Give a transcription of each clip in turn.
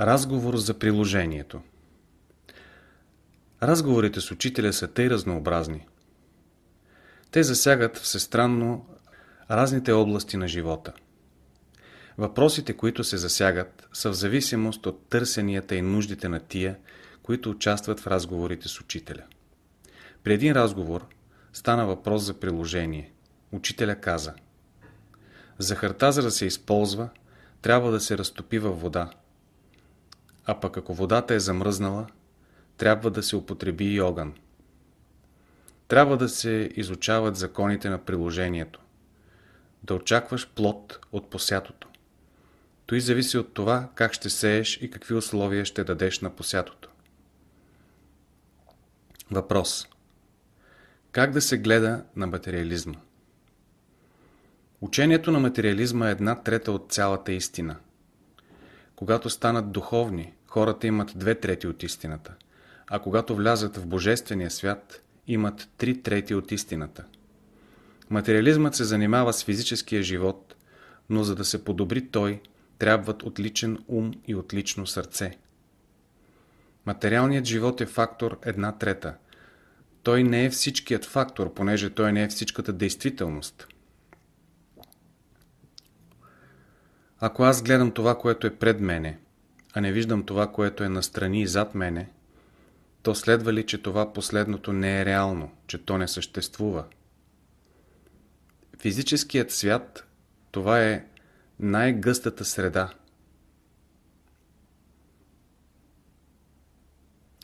Разговор за приложението Разговорите с учителя са тъй разнообразни. Те засягат всестранно разните области на живота. Въпросите, които се засягат, са в зависимост от търсенията и нуждите на тия, които участват в разговорите с учителя. При един разговор стана въпрос за приложение. Учителя каза Захарта, за да се използва, трябва да се разтопи във вода. А пък ако водата е замръзнала, трябва да се употреби и огън. Трябва да се изучават законите на приложението. Да очакваш плод от посятото. Той зависи от това как ще сееш и какви условия ще дадеш на посятото. Въпрос. Как да се гледа на материализма? Учението на материализма е една трета от цялата истина. Когато станат духовни, хората имат две трети от истината, а когато влязат в Божествения свят, имат три трети от истината. Материализмът се занимава с физическия живот, но за да се подобри той, трябват отличен ум и отлично сърце. Материалният живот е фактор една трета. Той не е всичкият фактор, понеже той не е всичката действителност. Ако аз гледам това, което е пред мене, а не виждам това, което е настрани и зад мене, то следва ли, че това последното не е реално, че то не съществува? Физическият свят, това е най-гъстата среда,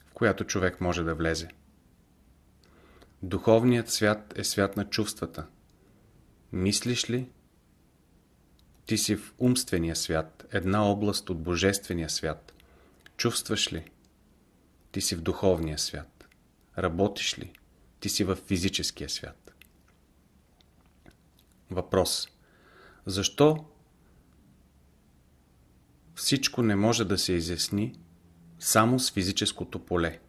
в която човек може да влезе. Духовният свят е свят на чувствата. Мислиш ли? Ти си в умствения свят, една област от божествения свят. Чувстваш ли? Ти си в духовния свят. Работиш ли? Ти си в физическия свят. Въпрос. Защо всичко не може да се изясни само с физическото поле?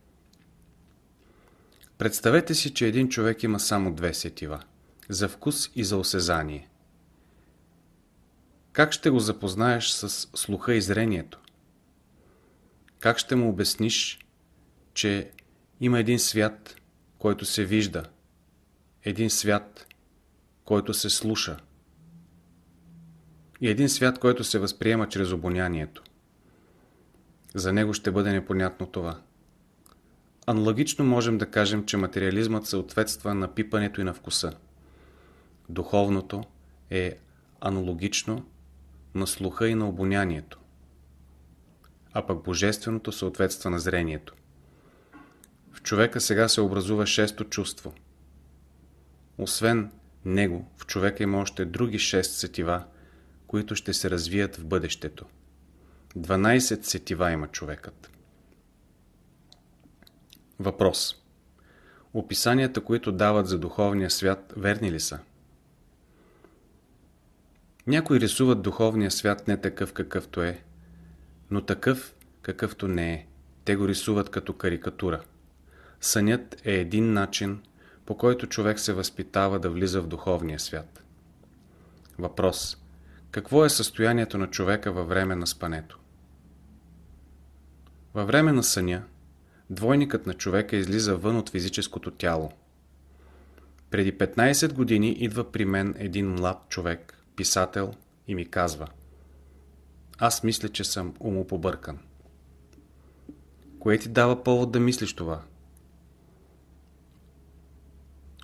Представете си, че един човек има само две сетива – за вкус и за осезание. Как ще го запознаеш с слуха и зрението? Как ще му обясниш, че има един свят, който се вижда, един свят, който се слуша и един свят, който се възприема чрез обонянието. За него ще бъде непонятно това. Аналогично можем да кажем, че материализмът съответства на пипането и на вкуса. Духовното е аналогично на слуха и на обонянието. А пък божественото съответства на зрението. В човека сега се образува шесто чувство. Освен него, в човека има още други шест сетива, които ще се развият в бъдещето. 12 сетива има човекът. Въпрос. Описанията, които дават за духовния свят, верни ли са? Някои рисуват духовния свят не такъв какъвто е, но такъв какъвто не е. Те го рисуват като карикатура. Сънят е един начин, по който човек се възпитава да влиза в духовния свят. Въпрос. Какво е състоянието на човека във време на спането? Във време на съня, двойникът на човека излиза вън от физическото тяло. Преди 15 години идва при мен един млад човек, писател, и ми казва Аз мисля, че съм умопобъркан. Кое ти дава повод да мислиш това?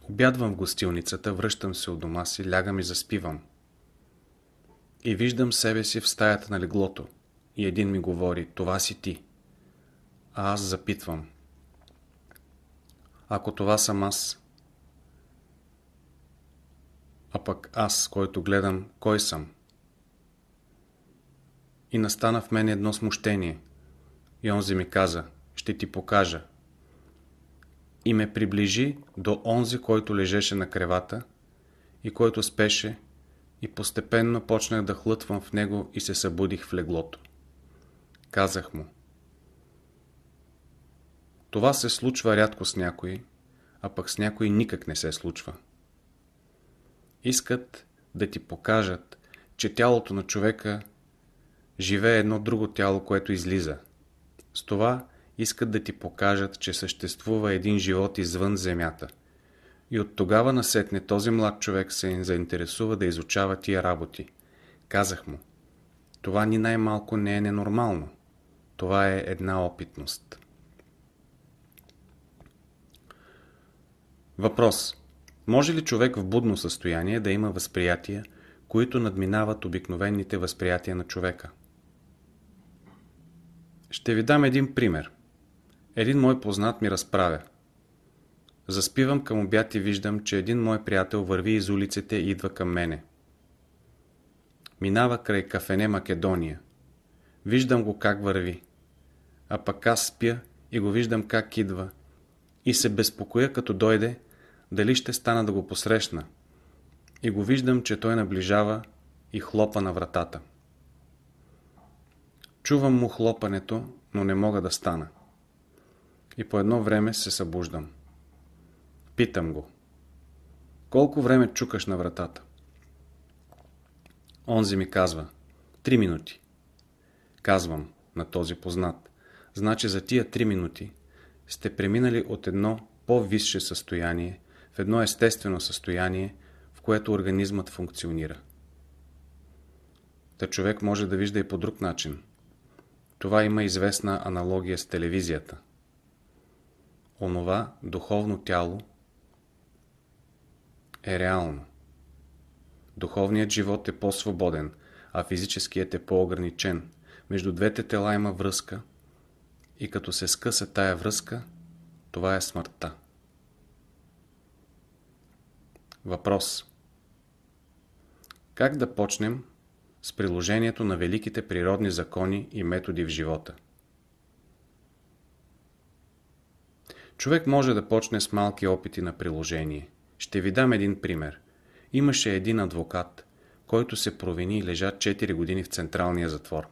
Обядвам в гостилницата, връщам се от дома си, лягам и заспивам. И виждам себе си в стаята на леглото. И един ми говори, това си ти. А аз запитвам. Ако това съм аз, а пък аз, който гледам, кой съм? И настана в мен едно смущение. И онзи ми каза, ще ти покажа. И ме приближи до онзи, който лежеше на кревата и който спеше и постепенно почнах да хлътвам в него и се събудих в леглото. Казах му. Това се случва рядко с някои, а пък с някои никак не се случва. Искат да ти покажат, че тялото на човека живее едно друго тяло, което излиза. С това искат да ти покажат, че съществува един живот извън земята. И от тогава насетне този млад човек се заинтересува да изучава тия работи. Казах му, това ни най-малко не е ненормално. Това е една опитност. Въпрос. Може ли човек в будно състояние да има възприятия, които надминават обикновените възприятия на човека? Ще ви дам един пример. Един мой познат ми разправя. Заспивам към обяд и виждам, че един мой приятел върви из улиците и идва към мене. Минава край кафене Македония. Виждам го как върви. А пък аз спя и го виждам как идва. И се безпокоя като дойде, дали ще стана да го посрещна. И го виждам, че той наближава и хлопа на вратата. Чувам му хлопането, но не мога да стана. И по едно време се събуждам. Питам го. Колко време чукаш на вратата? Онзи ми казва. Три минути. Казвам на този познат. Значи за тия три минути сте преминали от едно по-висше състояние в едно естествено състояние, в което организмът функционира. Та човек може да вижда и по друг начин. Това има известна аналогия с телевизията. Онова духовно тяло е реално. Духовният живот е по-свободен, а физическият е по-ограничен. Между двете тела има връзка и като се скъса тая връзка, това е смъртта. Въпрос Как да почнем с приложението на великите природни закони и методи в живота? Човек може да почне с малки опити на приложение. Ще ви дам един пример. Имаше един адвокат, който се провини и лежа 4 години в централния затвор.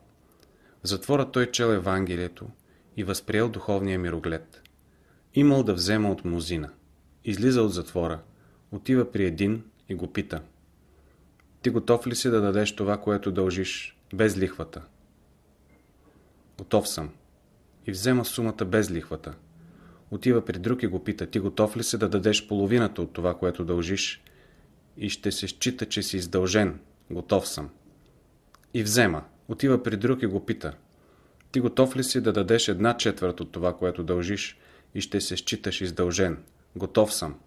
В затвора той чел Евангелието и възприел духовния мироглед. Имал да взема от мнозина. Излиза от затвора, отива при един и го пита. Ти готов ли си да дадеш това, което дължиш, без лихвата? Готов съм. И взема сумата без лихвата. Отива при друг и го пита. Ти готов ли си да дадеш половината от това, което дължиш, и ще се счита, че си издължен. Готов съм. И взема. Отива при друг и го пита. Ти готов ли си да дадеш една четвърт от това, което дължиш и ще се считаш издължен? Готов съм.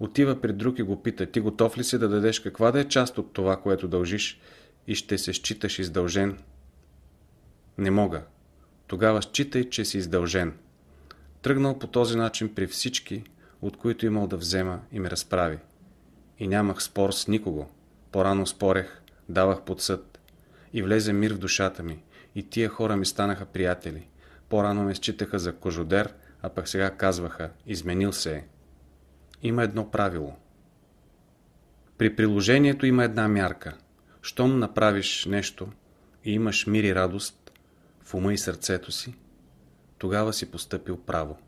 Отива при друг и го пита. Ти готов ли си да дадеш каква да е част от това, което дължиш и ще се считаш издължен? Не мога. Тогава считай, че си издължен. Тръгнал по този начин при всички, от които имал да взема и ме разправи. И нямах спор с никого. По-рано спорех, давах под съд. И влезе мир в душата ми. И тия хора ми станаха приятели. По-рано ме считаха за кожодер, а пък сега казваха, изменил се е. Има едно правило. При приложението има една мярка. Щом направиш нещо и имаш мир и радост в ума и сърцето си, тогава си поступил право.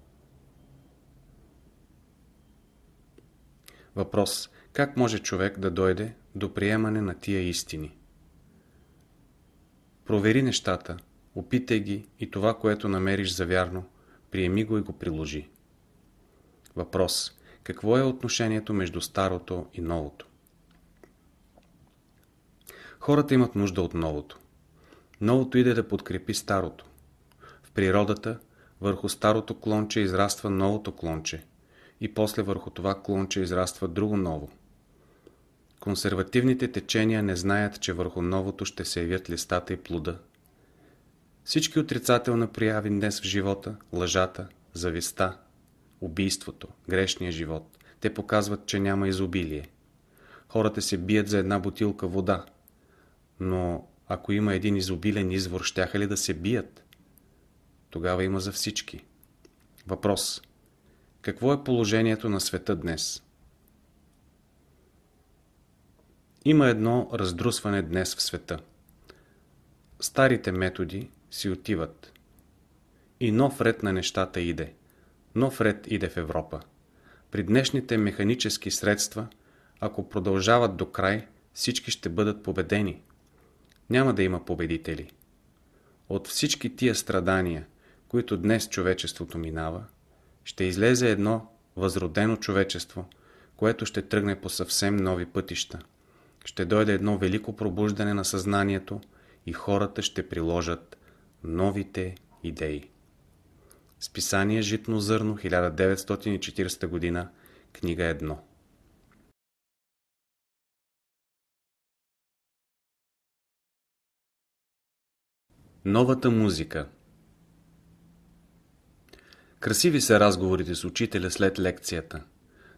Въпрос. Как може човек да дойде до приемане на тия истини? Провери нещата, опитай ги и това, което намериш за вярно, приеми го и го приложи. Въпрос. Какво е отношението между старото и новото? Хората имат нужда от новото. Новото иде да подкрепи старото. В природата върху старото клонче израства новото клонче – и после върху това клонче израства друго ново. Консервативните течения не знаят, че върху новото ще се явят листата и плода. Всички отрицателни прояви днес в живота, лъжата, зависта, убийството, грешния живот, те показват, че няма изобилие. Хората се бият за една бутилка вода, но ако има един изобилен извор, щяха ли да се бият? Тогава има за всички. Въпрос. Какво е положението на света днес? Има едно раздрусване днес в света. Старите методи си отиват. И нов ред на нещата иде. Нов ред иде в Европа. При днешните механически средства, ако продължават до край, всички ще бъдат победени. Няма да има победители. От всички тия страдания, които днес човечеството минава, ще излезе едно възродено човечество, което ще тръгне по съвсем нови пътища. Ще дойде едно велико пробуждане на съзнанието и хората ще приложат новите идеи. Списание Житно зърно, 1940 година, книга 1. Новата музика Красиви са разговорите с учителя след лекцията.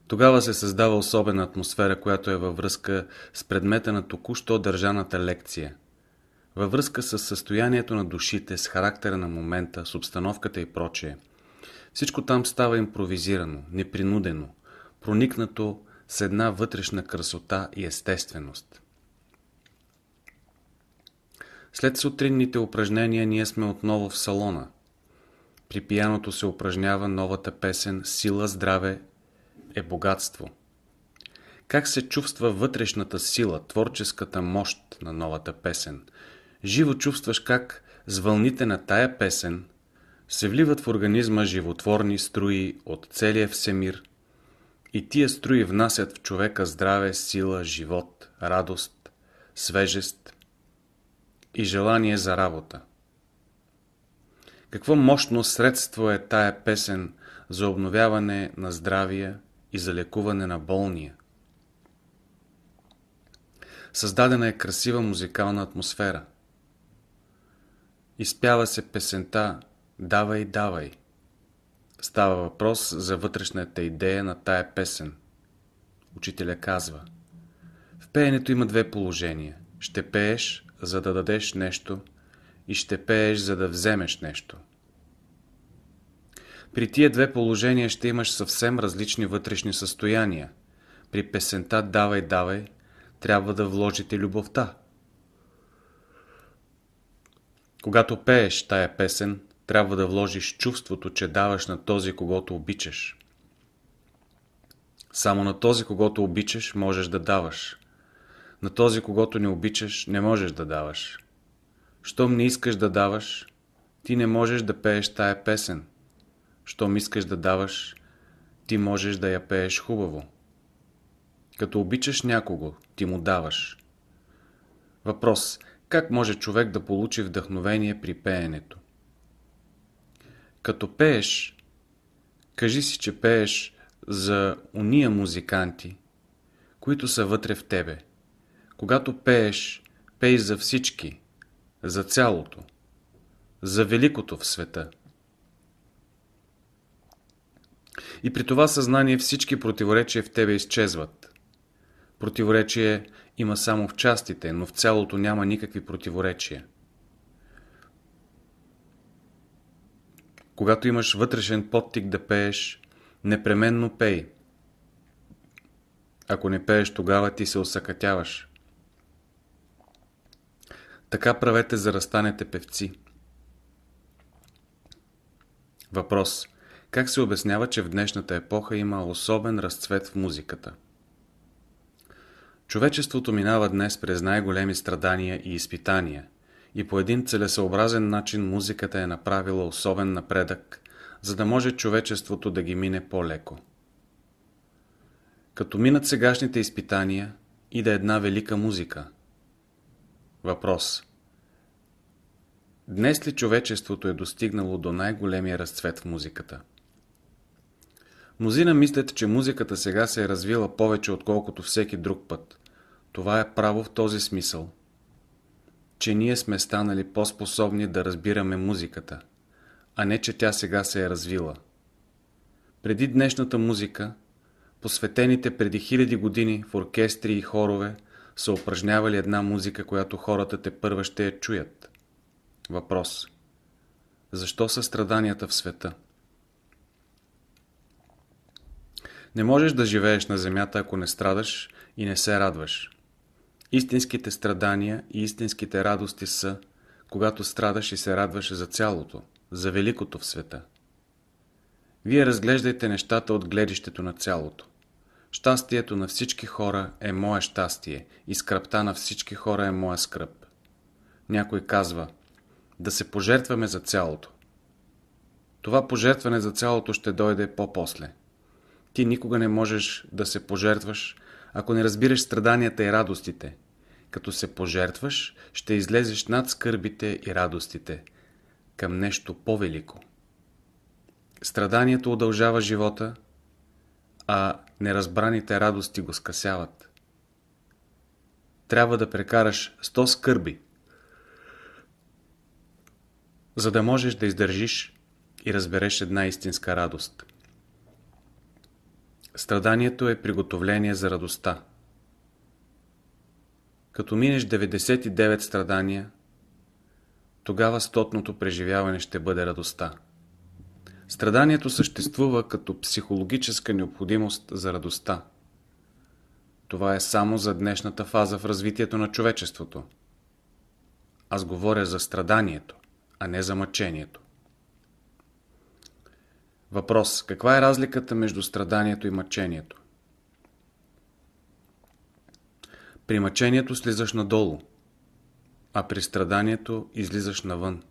Тогава се създава особена атмосфера, която е във връзка с предмета на току-що държаната лекция. Във връзка с състоянието на душите, с характера на момента, с обстановката и прочее. Всичко там става импровизирано, непринудено, проникнато с една вътрешна красота и естественост. След сутринните упражнения ние сме отново в салона. При пияното се упражнява новата песен «Сила, здраве е богатство». Как се чувства вътрешната сила, творческата мощ на новата песен? Живо чувстваш как с вълните на тая песен се вливат в организма животворни струи от целия всемир и тия струи внасят в човека здраве, сила, живот, радост, свежест и желание за работа. Какво мощно средство е тая песен за обновяване на здравия и за лекуване на болния. Създадена е красива музикална атмосфера. Изпява се песента «Давай, давай». Става въпрос за вътрешната идея на тая песен. Учителя казва В пеенето има две положения. Ще пееш, за да дадеш нещо и ще пееш, за да вземеш нещо. При тия две положения ще имаш съвсем различни вътрешни състояния. При песента «Давай, давай» трябва да вложите любовта. Когато пееш тая песен, трябва да вложиш чувството, че даваш на този, когато обичаш. Само на този, когато обичаш, можеш да даваш. На този, когато не обичаш, не можеш да даваш. Щом не искаш да даваш, ти не можеш да пееш тая песен. Щом искаш да даваш, ти можеш да я пееш хубаво. Като обичаш някого, ти му даваш. Въпрос. Как може човек да получи вдъхновение при пеенето? Като пееш, кажи си, че пееш за уния музиканти, които са вътре в тебе. Когато пееш, пей за всички, за цялото, за великото в света. И при това съзнание всички противоречия в тебе изчезват. Противоречие има само в частите, но в цялото няма никакви противоречия. Когато имаш вътрешен подтик да пееш, непременно пей. Ако не пееш, тогава ти се осъкатяваш. Така правете за да станете певци. Въпрос. Как се обяснява, че в днешната епоха има особен разцвет в музиката? Човечеството минава днес през най-големи страдания и изпитания и по един целесъобразен начин музиката е направила особен напредък, за да може човечеството да ги мине по-леко. Като минат сегашните изпитания, иде една велика музика. Въпрос. Днес ли човечеството е достигнало до най-големия разцвет в музиката? Мнозина мислят, че музиката сега се е развила повече отколкото всеки друг път. Това е право в този смисъл, че ние сме станали по-способни да разбираме музиката, а не че тя сега се е развила. Преди днешната музика, посветените преди хиляди години в оркестри и хорове са упражнявали една музика, която хората те първа ще я чуят. Въпрос. Защо са страданията в света? Не можеш да живееш на земята, ако не страдаш и не се радваш. Истинските страдания и истинските радости са, когато страдаш и се радваш за цялото, за великото в света. Вие разглеждайте нещата от гледището на цялото. Щастието на всички хора е мое щастие и скръпта на всички хора е моя скръп. някой казва да се пожертваме за цялото. Това пожертване за цялото ще дойде по-после. Ти никога не можеш да се пожертваш, ако не разбираш страданията и радостите. Като се пожертваш, ще излезеш над скърбите и радостите към нещо по-велико. Страданието удължава живота, а неразбраните радости го скъсяват. Трябва да прекараш 100 скърби, за да можеш да издържиш и разбереш една истинска радост. Страданието е приготовление за радостта. Като минеш 99 страдания, тогава стотното преживяване ще бъде радостта. Страданието съществува като психологическа необходимост за радостта. Това е само за днешната фаза в развитието на човечеството. Аз говоря за страданието, а не за мъчението. Въпрос. Каква е разликата между страданието и мъчението? При мъчението слизаш надолу, а при страданието излизаш навън.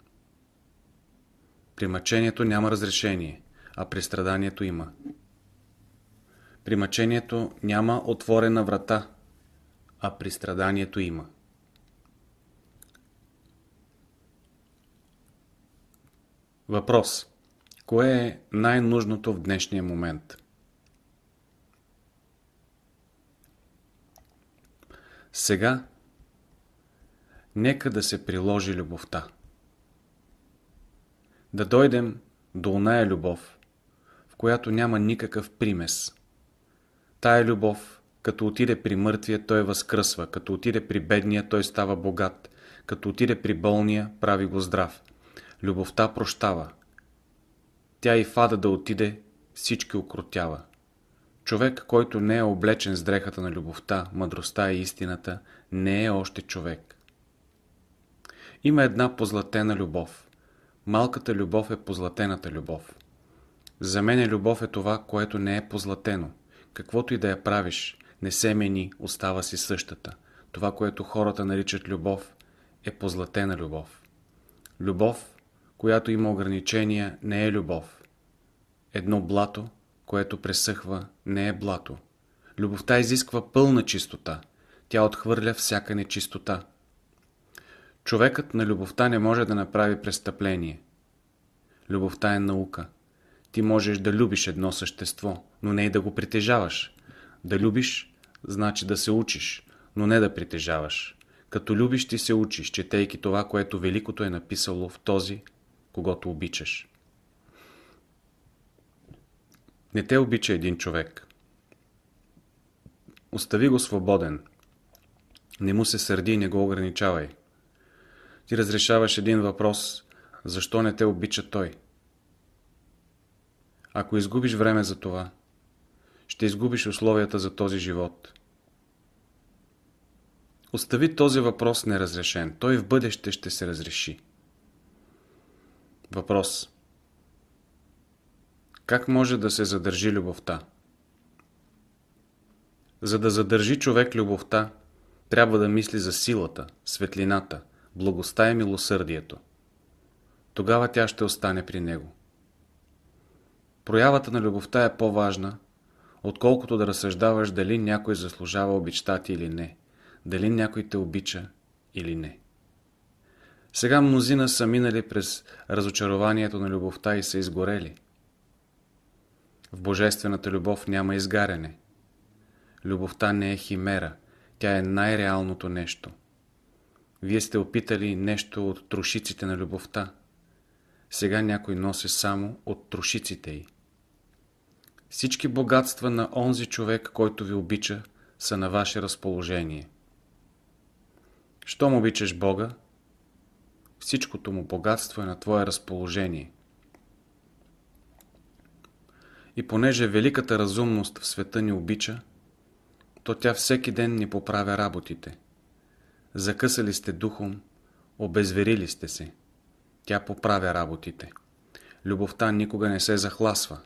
При мъчението няма разрешение, а при страданието има. При мъчението няма отворена врата, а при страданието има. Въпрос. Кое е най-нужното в днешния момент? Сега нека да се приложи любовта. Да дойдем до оная любов, в която няма никакъв примес. Тая любов, като отиде при мъртвия, той възкръсва, като отиде при бедния, той става богат, като отиде при болния, прави го здрав. Любовта прощава. Тя и фада да отиде, всички окротява. Човек, който не е облечен с дрехата на любовта, мъдростта и истината, не е още човек. Има една позлатена любов. Малката любов е позлатената любов. За мен любов е това, което не е позлатено. Каквото и да я правиш, не се мени, остава си същата. Това, което хората наричат любов, е позлатена любов. Любов, която има ограничения, не е любов. Едно блато, което пресъхва, не е блато. Любовта изисква пълна чистота. Тя отхвърля всяка нечистота. Човекът на любовта не може да направи престъпление. Любовта е наука. Ти можеш да любиш едно същество, но не и да го притежаваш. Да любиш, значи да се учиш, но не да притежаваш. Като любиш ти се учиш, четейки това, което Великото е написало в този, когато обичаш. Не те обича един човек. Остави го свободен. Не му се сърди и не го ограничавай. Ти разрешаваш един въпрос, защо не те обича той? Ако изгубиш време за това, ще изгубиш условията за този живот. Остави този въпрос неразрешен. Той в бъдеще ще се разреши. Въпрос. Как може да се задържи любовта? За да задържи човек любовта, трябва да мисли за силата, светлината, благостта и милосърдието. Тогава тя ще остане при него. Проявата на любовта е по-важна, отколкото да разсъждаваш дали някой заслужава обичта ти или не, дали някой те обича или не. Сега мнозина са минали през разочарованието на любовта и са изгорели. В божествената любов няма изгаряне. Любовта не е химера, тя е най-реалното нещо. Вие сте опитали нещо от трошиците на любовта. Сега някой носи само от трошиците й. Всички богатства на онзи човек, който ви обича, са на ваше разположение. Щом обичаш Бога, всичкото му богатство е на твое разположение. И понеже великата разумност в света ни обича, то тя всеки ден ни поправя работите. Закъсали сте духом, обезверили сте се. Тя поправя работите. Любовта никога не се захласва.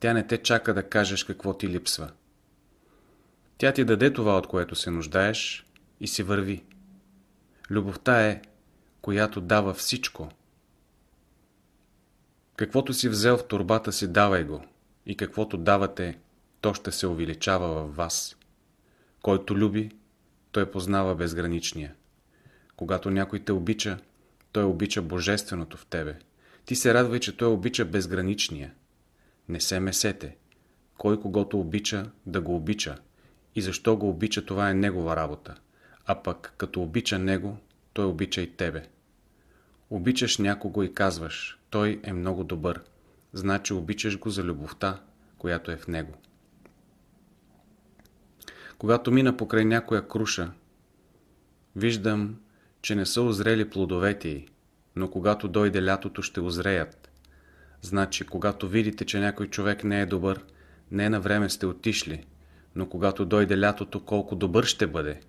Тя не те чака да кажеш какво ти липсва. Тя ти даде това, от което се нуждаеш и си върви. Любовта е която дава всичко. Каквото си взел в турбата си, давай го. И каквото давате, то ще се увеличава в вас. Който люби, той познава безграничния. Когато някой те обича, той обича божественото в тебе. Ти се радвай, че той обича безграничния. Не се месете. Кой когото обича, да го обича. И защо го обича, това е негова работа. А пък, като обича него, той обича и тебе. Обичаш някого и казваш, той е много добър. Значи обичаш го за любовта, която е в него. Когато мина покрай някоя круша, виждам, че не са озрели плодовете й, но когато дойде лятото ще озреят. Значи, когато видите, че някой човек не е добър, не на време сте отишли, но когато дойде лятото, колко добър ще бъде.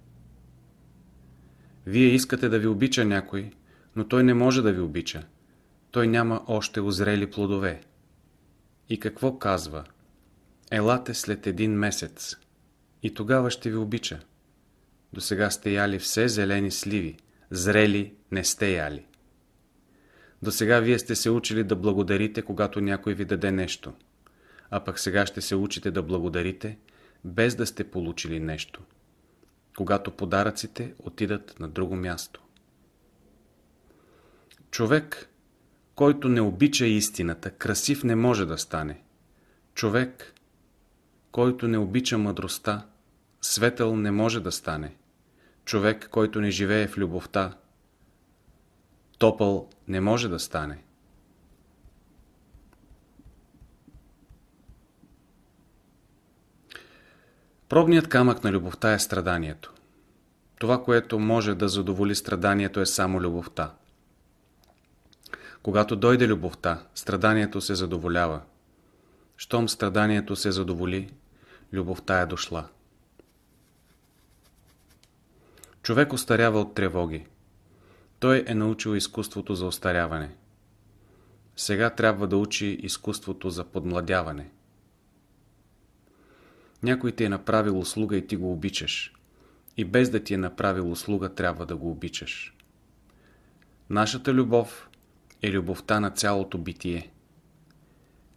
Вие искате да ви обича някой, но той не може да ви обича. Той няма още озрели плодове. И какво казва? Елате след един месец. И тогава ще ви обича. До сега сте яли все зелени сливи. Зрели не сте яли. До сега вие сте се учили да благодарите, когато някой ви даде нещо. А пък сега ще се учите да благодарите, без да сте получили нещо. Когато подаръците отидат на друго място. Човек, който не обича истината, красив не може да стане. Човек, който не обича мъдростта, светъл не може да стане. Човек, който не живее в любовта, топъл не може да стане. Пробният камък на любовта е страданието. Това, което може да задоволи страданието е само любовта. Когато дойде любовта, страданието се задоволява. Щом страданието се задоволи, любовта е дошла. Човек остарява от тревоги. Той е научил изкуството за остаряване. Сега трябва да учи изкуството за подмладяване. Някой ти е направил услуга и ти го обичаш. И без да ти е направил услуга, трябва да го обичаш. Нашата любов е любовта на цялото битие.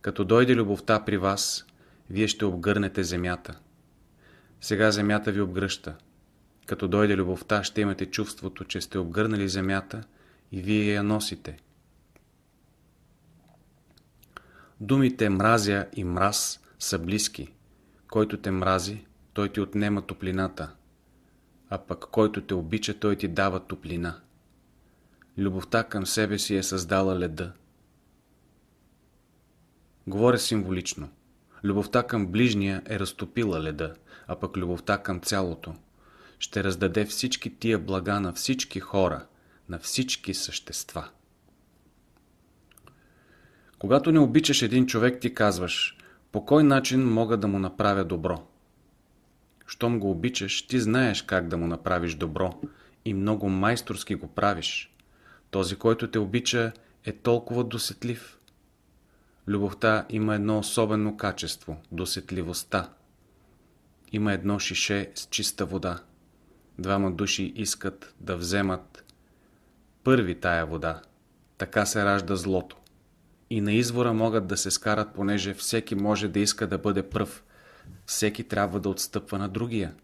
Като дойде любовта при вас, вие ще обгърнете земята. Сега земята ви обгръща. Като дойде любовта, ще имате чувството, че сте обгърнали земята и вие я носите. Думите мразя и мраз са близки. Който те мрази, той ти отнема топлината, а пък който те обича, той ти дава топлина. Любовта към себе си е създала леда. Говоря символично. Любовта към ближния е разтопила леда, а пък любовта към цялото ще раздаде всички тия блага на всички хора, на всички същества. Когато не обичаш един човек, ти казваш, по кой начин мога да му направя добро? Щом го обичаш, ти знаеш как да му направиш добро и много майсторски го правиш. Този, който те обича, е толкова досетлив. Любовта има едно особено качество – досетливостта. Има едно шише с чиста вода. Двама души искат да вземат първи тая вода. Така се ражда злото. И на извора могат да се скарат, понеже всеки може да иска да бъде пръв. Всеки трябва да отстъпва на другия.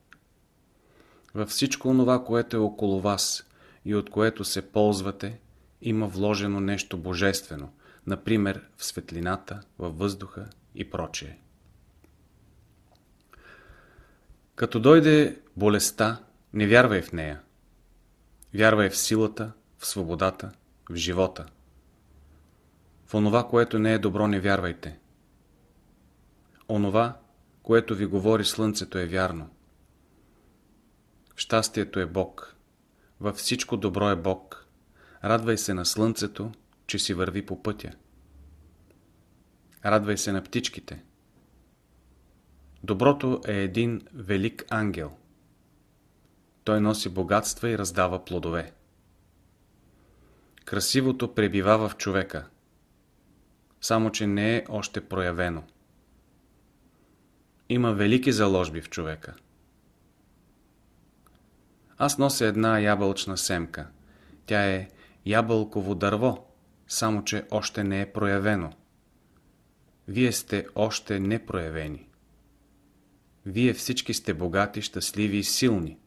Във всичко онова, което е около вас и от което се ползвате, има вложено нещо божествено, например в светлината, във въздуха и прочее. Като дойде болестта, не вярвай в нея. Вярвай в силата, в свободата, в живота. В онова, което не е добро, не вярвайте. Онова, което ви говори слънцето е вярно. В щастието е Бог. Във всичко добро е Бог. Радвай се на слънцето, че си върви по пътя. Радвай се на птичките. Доброто е един велик ангел. Той носи богатства и раздава плодове. Красивото пребива в човека, само че не е още проявено. Има велики заложби в човека. Аз нося една ябълчна семка. Тя е ябълково дърво, само че още не е проявено. Вие сте още непроявени. Вие всички сте богати, щастливи и силни.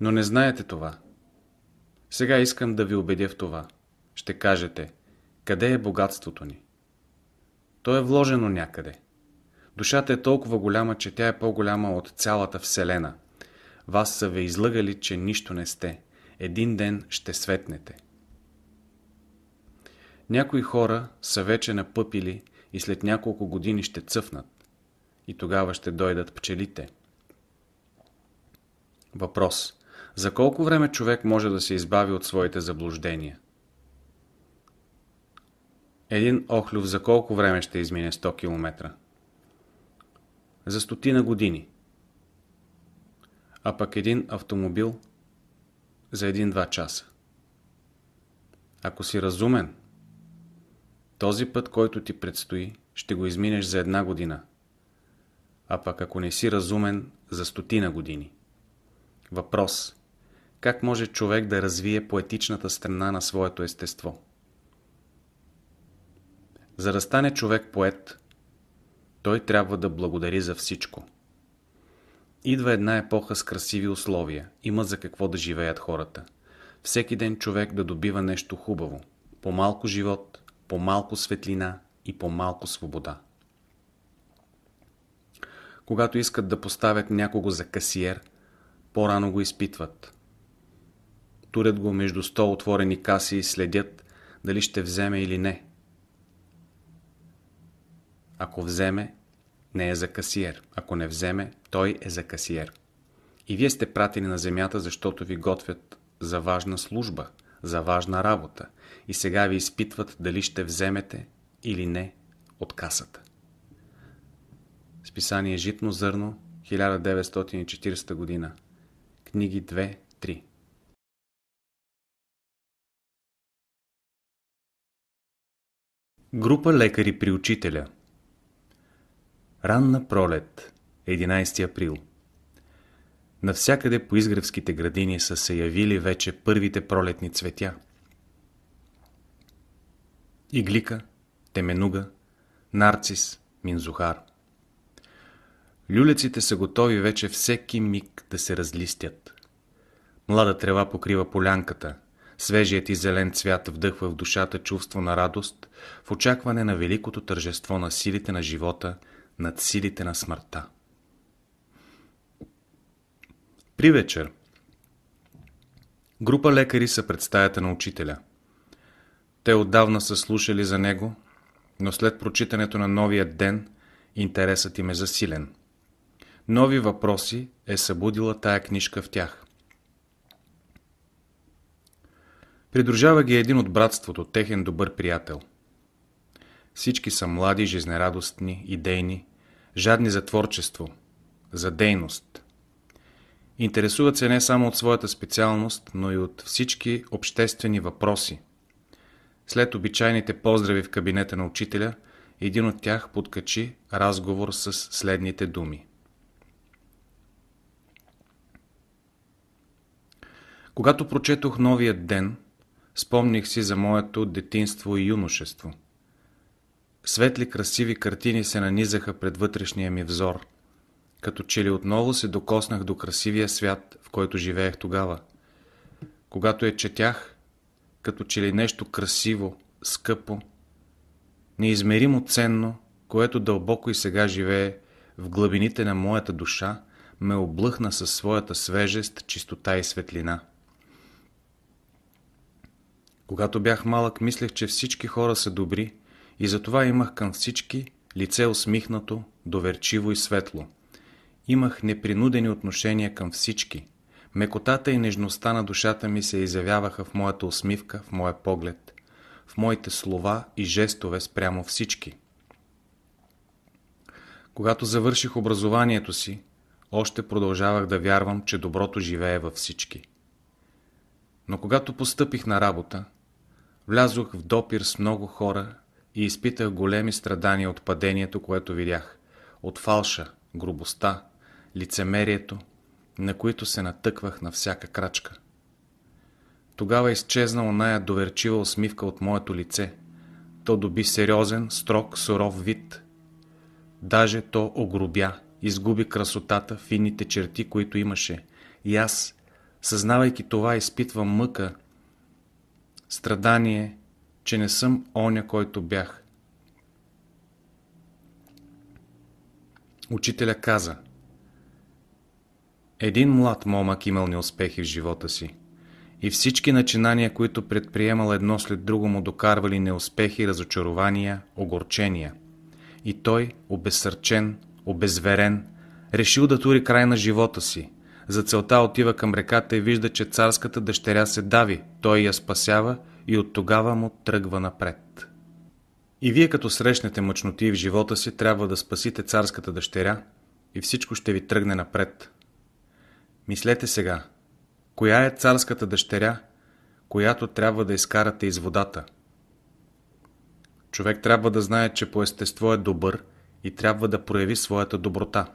Но не знаете това. Сега искам да ви убедя в това. Ще кажете, къде е богатството ни? То е вложено някъде. Душата е толкова голяма, че тя е по-голяма от цялата Вселена. Вас са ви излъгали, че нищо не сте. Един ден ще светнете. Някои хора са вече напъпили и след няколко години ще цъфнат. И тогава ще дойдат пчелите. Въпрос. За колко време човек може да се избави от своите заблуждения? Един охлюв за колко време ще измине 100 км? За стотина години. А пък един автомобил за един-два часа. Ако си разумен, този път, който ти предстои, ще го изминеш за една година. А пък ако не си разумен, за стотина години. Въпрос. Как може човек да развие поетичната страна на своето естество? За да стане човек поет, той трябва да благодари за всичко. Идва една епоха с красиви условия, има за какво да живеят хората. Всеки ден човек да добива нещо хубаво, по-малко живот, по-малко светлина и по-малко свобода. Когато искат да поставят някого за касиер, по-рано го изпитват. Турят го между сто отворени каси и следят дали ще вземе или не. Ако вземе, не е за касиер. Ако не вземе, той е за касиер. И вие сте пратени на земята, защото ви готвят за важна служба, за важна работа. И сега ви изпитват дали ще вземете или не от касата. Списание Житно зърно, 1940 година. Книги 2-3 Група лекари при учителя Ранна пролет, 11 април Навсякъде по изгревските градини са се явили вече първите пролетни цветя. Иглика, теменуга, нарцис, минзухар. Люлеците са готови вече всеки миг да се разлистят. Млада трева покрива полянката, свежият и зелен цвят вдъхва в душата чувство на радост, в очакване на великото тържество на силите на живота над силите на смъртта. При вечер Група лекари са пред стаята на учителя. Те отдавна са слушали за него, но след прочитането на новия ден интересът им е засилен. Нови въпроси е събудила тая книжка в тях. Придружава ги един от братството, техен добър приятел. Всички са млади, жизнерадостни, идейни, жадни за творчество, за дейност. Интересуват се не само от своята специалност, но и от всички обществени въпроси. След обичайните поздрави в кабинета на учителя, един от тях подкачи разговор с следните думи. Когато прочетох новия ден, спомних си за моето детинство и юношество. Светли красиви картини се нанизаха пред вътрешния ми взор, като че ли отново се докоснах до красивия свят, в който живеех тогава. Когато я четях, като че ли нещо красиво, скъпо, неизмеримо ценно, което дълбоко и сега живее в глъбините на моята душа, ме облъхна със своята свежест, чистота и светлина. Когато бях малък, мислех, че всички хора са добри и затова имах към всички лице усмихнато, доверчиво и светло. Имах непринудени отношения към всички. Мекотата и нежността на душата ми се изявяваха в моята усмивка, в моя поглед, в моите слова и жестове спрямо всички. Когато завърших образованието си, още продължавах да вярвам, че доброто живее във всички. Но когато постъпих на работа, Влязох в допир с много хора и изпитах големи страдания от падението, което видях, от фалша, грубостта, лицемерието, на които се натъквах на всяка крачка. Тогава изчезна оная доверчива усмивка от моето лице. То доби сериозен, строг, суров вид. Даже то огробя, изгуби красотата, финните черти, които имаше. И аз, съзнавайки това, изпитвам мъка, страдание, че не съм оня, който бях. Учителя каза Един млад момък имал неуспехи в живота си и всички начинания, които предприемал едно след друго му докарвали неуспехи, разочарования, огорчения. И той, обезсърчен, обезверен, решил да тури край на живота си. За целта отива към реката и вижда, че царската дъщеря се дави. Той я спасява и от тогава му тръгва напред. И вие като срещнете мъчноти в живота си, трябва да спасите царската дъщеря и всичко ще ви тръгне напред. Мислете сега, коя е царската дъщеря, която трябва да изкарате из водата? Човек трябва да знае, че по естество е добър и трябва да прояви своята доброта.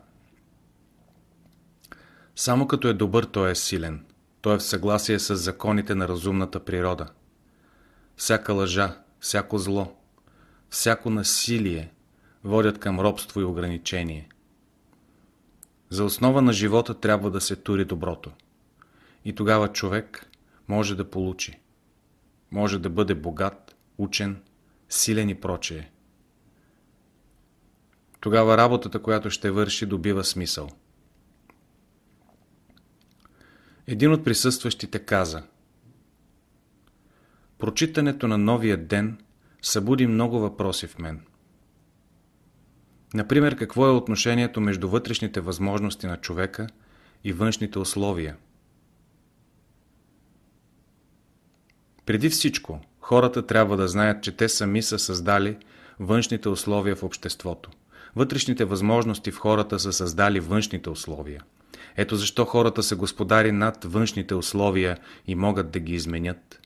Само като е добър, той е силен. Той е в съгласие с законите на разумната природа. Всяка лъжа, всяко зло, всяко насилие водят към робство и ограничение. За основа на живота трябва да се тури доброто. И тогава човек може да получи. Може да бъде богат, учен, силен и прочее. Тогава работата, която ще върши, добива смисъл. Един от присъстващите каза Прочитането на новия ден събуди много въпроси в мен. Например, какво е отношението между вътрешните възможности на човека и външните условия? Преди всичко, хората трябва да знаят, че те сами са създали външните условия в обществото. Вътрешните възможности в хората са създали външните условия. Ето защо хората са господари над външните условия и могат да ги изменят.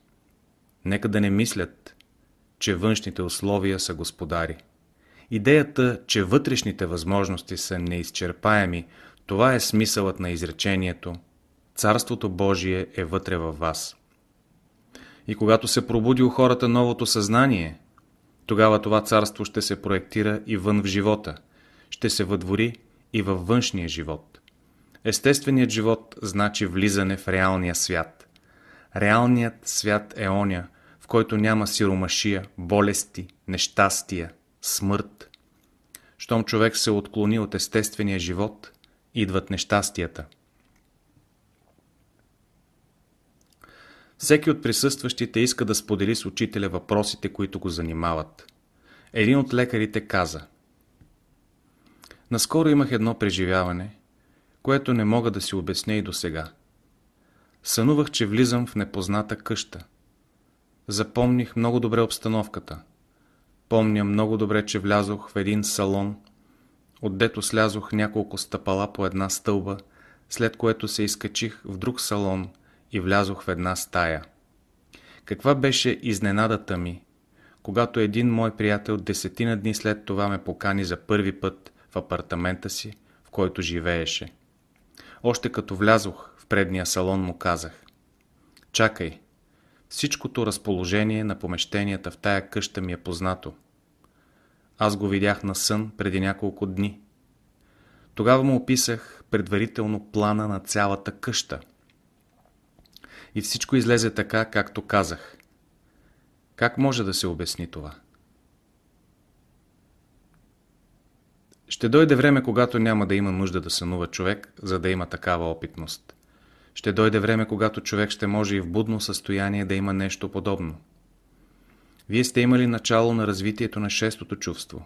Нека да не мислят, че външните условия са господари. Идеята, че вътрешните възможности са неизчерпаеми, това е смисълът на изречението Царството Божие е вътре във вас. И когато се пробуди у хората новото съзнание, тогава това царство ще се проектира и вън в живота, ще се въдвори и във външния живот. Естественият живот значи влизане в реалния свят. Реалният свят е оня, който няма сиромашия, болести, нещастия, смърт. Щом човек се отклони от естествения живот, идват нещастията. Всеки от присъстващите иска да сподели с учителя въпросите, които го занимават. Един от лекарите каза Наскоро имах едно преживяване, което не мога да си обясня и до сега. Сънувах, че влизам в непозната къща. Запомних много добре обстановката. Помня много добре, че влязох в един салон, отдето слязох няколко стъпала по една стълба, след което се изкачих в друг салон и влязох в една стая. Каква беше изненадата ми, когато един мой приятел десетина дни след това ме покани за първи път в апартамента си, в който живееше. Още като влязох в предния салон му казах Чакай, всичкото разположение на помещенията в тая къща ми е познато. Аз го видях на сън преди няколко дни. Тогава му описах предварително плана на цялата къща. И всичко излезе така, както казах. Как може да се обясни това? Ще дойде време, когато няма да има нужда да сънува човек, за да има такава опитност. Ще дойде време, когато човек ще може и в будно състояние да има нещо подобно. Вие сте имали начало на развитието на шестото чувство.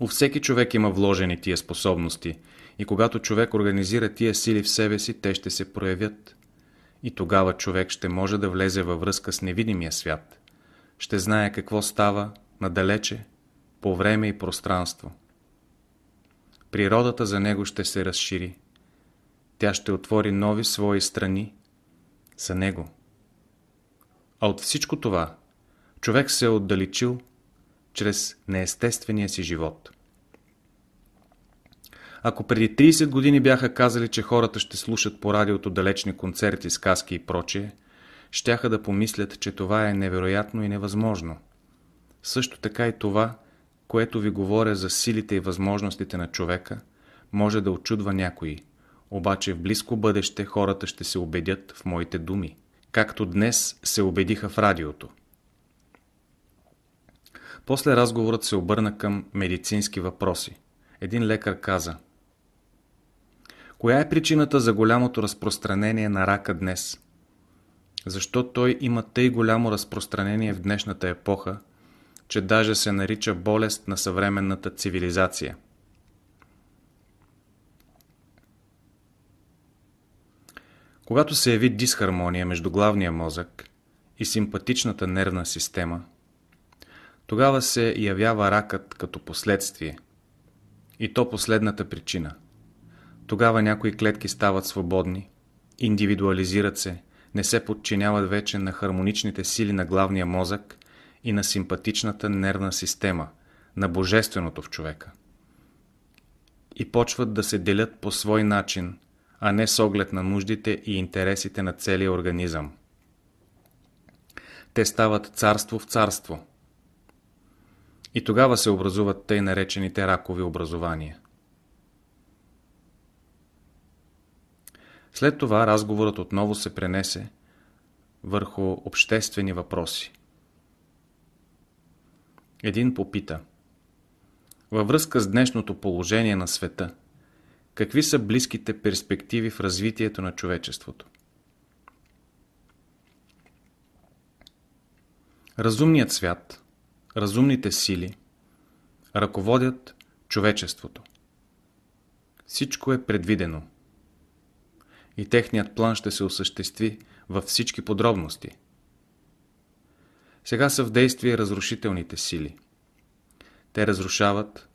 У всеки човек има вложени тия способности и когато човек организира тия сили в себе си, те ще се проявят. И тогава човек ще може да влезе във връзка с невидимия свят. Ще знае какво става надалече, по време и пространство. Природата за него ще се разшири. Тя ще отвори нови свои страни за него. А от всичко това човек се е отдалечил чрез неестествения си живот. Ако преди 30 години бяха казали, че хората ще слушат по радиото далечни концерти, сказки и прочие, щяха да помислят, че това е невероятно и невъзможно. Също така и това, което ви говоря за силите и възможностите на човека, може да очудва някои, обаче в близко бъдеще хората ще се убедят в моите думи, както днес се убедиха в радиото. После разговорът се обърна към медицински въпроси. Един лекар каза Коя е причината за голямото разпространение на рака днес? Защо той има тъй голямо разпространение в днешната епоха, че даже се нарича болест на съвременната цивилизация? Когато се яви дисхармония между главния мозък и симпатичната нервна система, тогава се явява ракът като последствие. И то последната причина. Тогава някои клетки стават свободни, индивидуализират се, не се подчиняват вече на хармоничните сили на главния мозък и на симпатичната нервна система, на божественото в човека. И почват да се делят по свой начин, а не с оглед на нуждите и интересите на целия организъм. Те стават царство в царство. И тогава се образуват тъй наречените ракови образования. След това разговорът отново се пренесе върху обществени въпроси. Един попита. Във връзка с днешното положение на света, какви са близките перспективи в развитието на човечеството? Разумният свят, разумните сили ръководят човечеството. Всичко е предвидено и техният план ще се осъществи във всички подробности. Сега са в действие разрушителните сили. Те разрушават,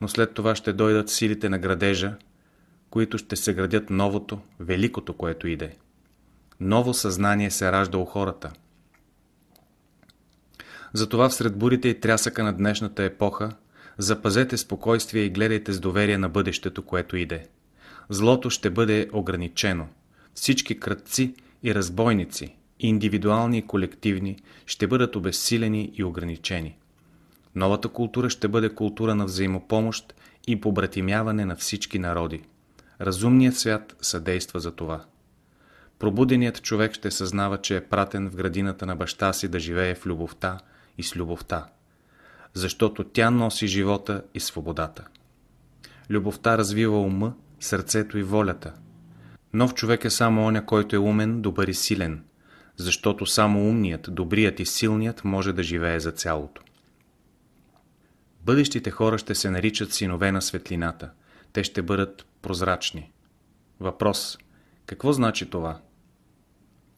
но след това ще дойдат силите на градежа, които ще се градят новото, великото, което иде. Ново съзнание се ражда у хората. Затова всред бурите и трясъка на днешната епоха запазете спокойствие и гледайте с доверие на бъдещето, което иде злото ще бъде ограничено. Всички кръци и разбойници, индивидуални и колективни, ще бъдат обезсилени и ограничени. Новата култура ще бъде култура на взаимопомощ и побратимяване на всички народи. Разумният свят съдейства за това. Пробуденият човек ще съзнава, че е пратен в градината на баща си да живее в любовта и с любовта, защото тя носи живота и свободата. Любовта развива ума сърцето и волята. Нов човек е само оня, който е умен, добър и силен, защото само умният, добрият и силният може да живее за цялото. Бъдещите хора ще се наричат синове на светлината. Те ще бъдат прозрачни. Въпрос. Какво значи това?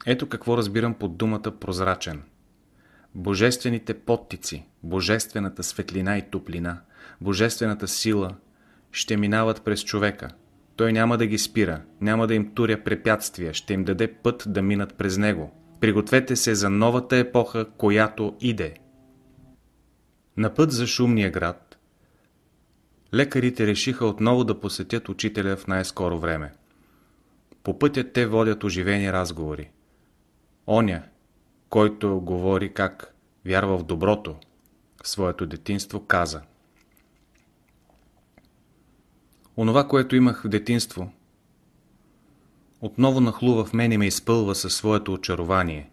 Ето какво разбирам под думата прозрачен. Божествените подтици, божествената светлина и топлина, божествената сила ще минават през човека – той няма да ги спира, няма да им туря препятствия, ще им даде път да минат през него. Пригответе се за новата епоха, която иде. На път за шумния град, лекарите решиха отново да посетят учителя в най-скоро време. По пътя те водят оживени разговори. Оня, който говори как вярва в доброто, в своето детинство, каза – Онова, което имах в детинство, отново нахлува в мен и ме изпълва със своето очарование.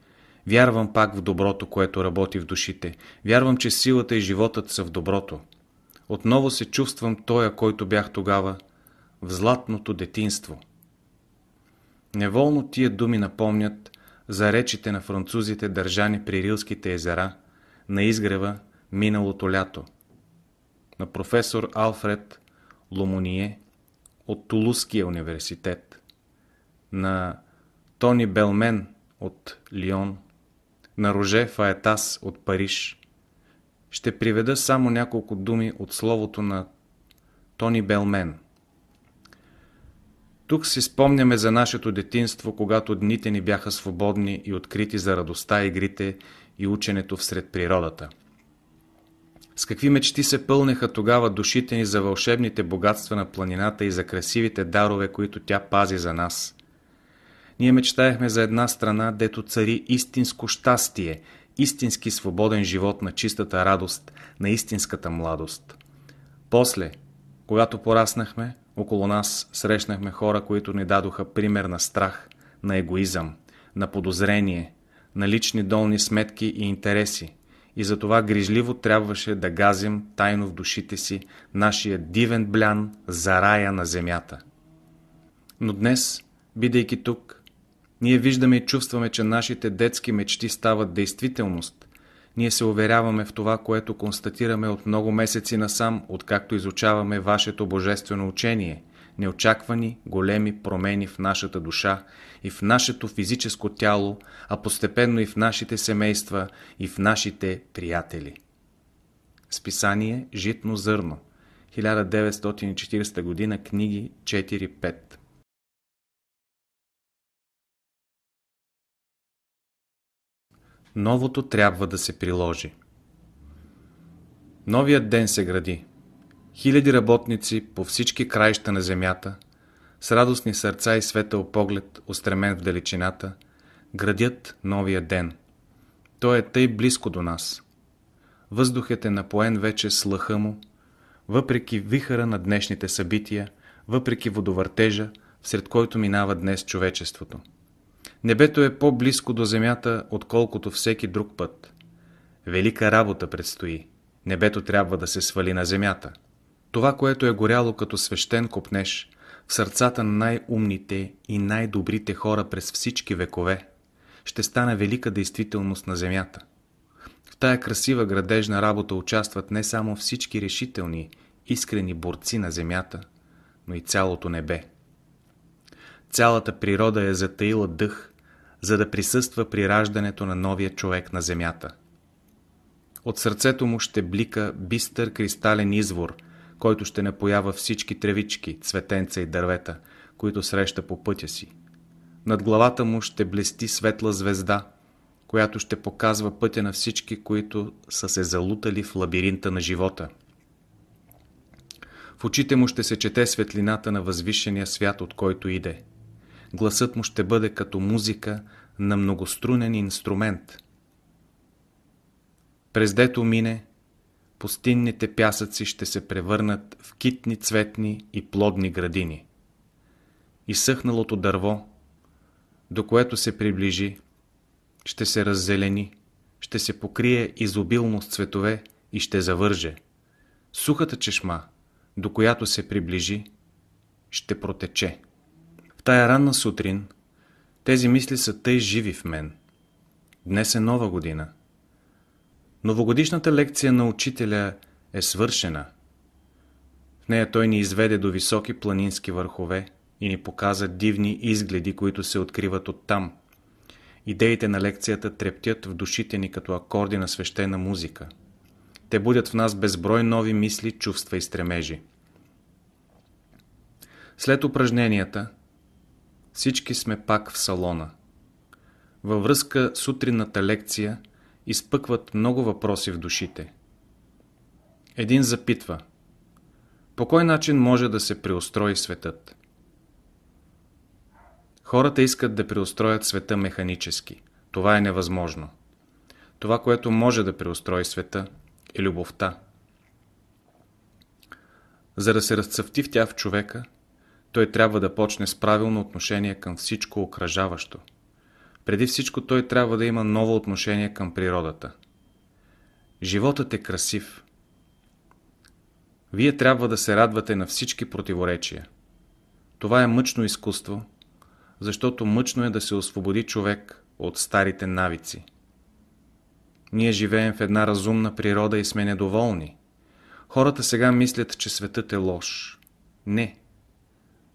Вярвам пак в доброто, което работи в душите. Вярвам, че силата и животът са в доброто. Отново се чувствам тоя, който бях тогава, в златното детинство. Неволно тия думи напомнят за речите на французите, държани при Рилските езера, на изгрева миналото лято. На професор Алфред Ломоние от Тулуския университет, на Тони Белмен от Лион, на Роже Фаетас от Париж. Ще приведа само няколко думи от словото на Тони Белмен. Тук си спомняме за нашето детинство, когато дните ни бяха свободни и открити за радостта, игрите и ученето всред природата. С какви мечти се пълнеха тогава душите ни за вълшебните богатства на планината и за красивите дарове, които тя пази за нас. Ние мечтаехме за една страна, дето цари истинско щастие, истински свободен живот на чистата радост, на истинската младост. После, когато пораснахме, около нас срещнахме хора, които ни дадоха пример на страх, на егоизъм, на подозрение, на лични долни сметки и интереси. И затова грижливо трябваше да газим тайно в душите си нашия дивен блян за рая на земята. Но днес, бидейки тук, ние виждаме и чувстваме, че нашите детски мечти стават действителност. Ние се уверяваме в това, което констатираме от много месеци насам, откакто изучаваме вашето божествено учение – неочаквани големи промени в нашата душа и в нашето физическо тяло, а постепенно и в нашите семейства и в нашите приятели. Списание Житно зърно 1940 г. книги 4-5 Новото трябва да се приложи. Новият ден се гради. Хиляди работници по всички краища на земята, с радостни сърца и светъл поглед, устремен в далечината, градят новия ден. Той е тъй близко до нас. Въздухът е напоен вече с лъха му, въпреки вихъра на днешните събития, въпреки водовъртежа, сред който минава днес човечеството. Небето е по-близко до земята, отколкото всеки друг път. Велика работа предстои. Небето трябва да се свали на земята. Това, което е горяло като свещен копнеж в сърцата на най-умните и най-добрите хора през всички векове, ще стане велика действителност на земята. В тая красива градежна работа участват не само всички решителни, искрени борци на земята, но и цялото небе. Цялата природа е затаила дъх, за да присъства при раждането на новия човек на земята. От сърцето му ще блика бистър кристален извор – който ще напоява всички тревички, цветенца и дървета, които среща по пътя си. Над главата му ще блести светла звезда, която ще показва пътя на всички, които са се залутали в лабиринта на живота. В очите му ще се чете светлината на възвишения свят, от който иде. Гласът му ще бъде като музика на многострунен инструмент. През дето мине, пустинните пясъци ще се превърнат в китни цветни и плодни градини. Изсъхналото дърво, до което се приближи, ще се раззелени, ще се покрие изобилно с цветове и ще завърже. Сухата чешма, до която се приближи, ще протече. Тая ранна сутрин тези мисли са тъй живи в мен. Днес е нова година – Новогодишната лекция на учителя е свършена. В нея той ни изведе до високи планински върхове и ни показа дивни изгледи, които се откриват оттам. Идеите на лекцията трептят в душите ни като акорди на свещена музика. Те будят в нас безброй нови мисли, чувства и стремежи. След упражненията всички сме пак в салона. Във връзка с утринната лекция – изпъкват много въпроси в душите. Един запитва По кой начин може да се преустрои светът? Хората искат да преустроят света механически. Това е невъзможно. Това, което може да преустрои света, е любовта. За да се разцъфти в тя в човека, той трябва да почне с правилно отношение към всичко окръжаващо. Преди всичко той трябва да има ново отношение към природата. Животът е красив. Вие трябва да се радвате на всички противоречия. Това е мъчно изкуство, защото мъчно е да се освободи човек от старите навици. Ние живеем в една разумна природа и сме недоволни. Хората сега мислят, че светът е лош. Не.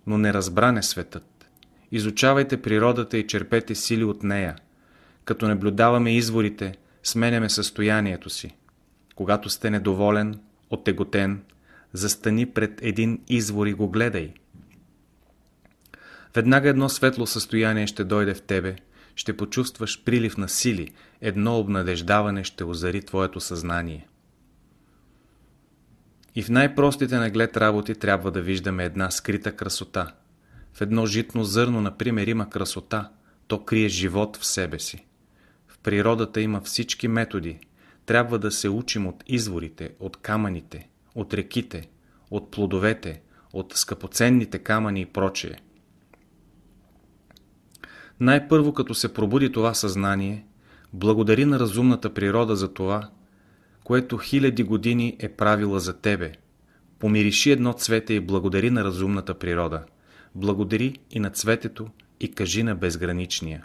Но не разбране светът. Изучавайте природата и черпете сили от нея. Като наблюдаваме изворите, сменяме състоянието си. Когато сте недоволен, отеготен, застани пред един извор и го гледай. Веднага едно светло състояние ще дойде в тебе, ще почувстваш прилив на сили, едно обнадеждаване ще озари твоето съзнание. И в най-простите наглед работи трябва да виждаме една скрита красота. В едно житно зърно, например, има красота. То крие живот в себе си. В природата има всички методи. Трябва да се учим от изворите, от камъните, от реките, от плодовете, от скъпоценните камъни и прочее. Най-първо, като се пробуди това съзнание, благодари на разумната природа за това, което хиляди години е правила за тебе. Помириши едно цвете и благодари на разумната природа. Благодари и на цветето и кажи на безграничния.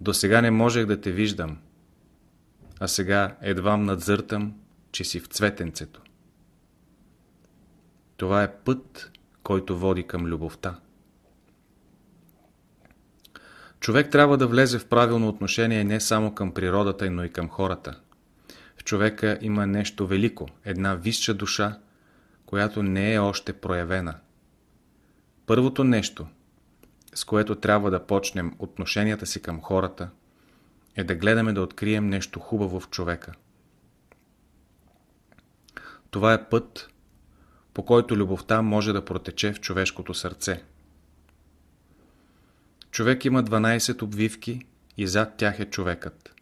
До сега не можех да те виждам, а сега едвам надзъртам, че си в цветенцето. Това е път, който води към любовта. Човек трябва да влезе в правилно отношение не само към природата, но и към хората. В човека има нещо велико, една висша душа, която не е още проявена. Първото нещо, с което трябва да почнем отношенията си към хората, е да гледаме да открием нещо хубаво в човека. Това е път, по който любовта може да протече в човешкото сърце. Човек има 12 обвивки и зад тях е човекът.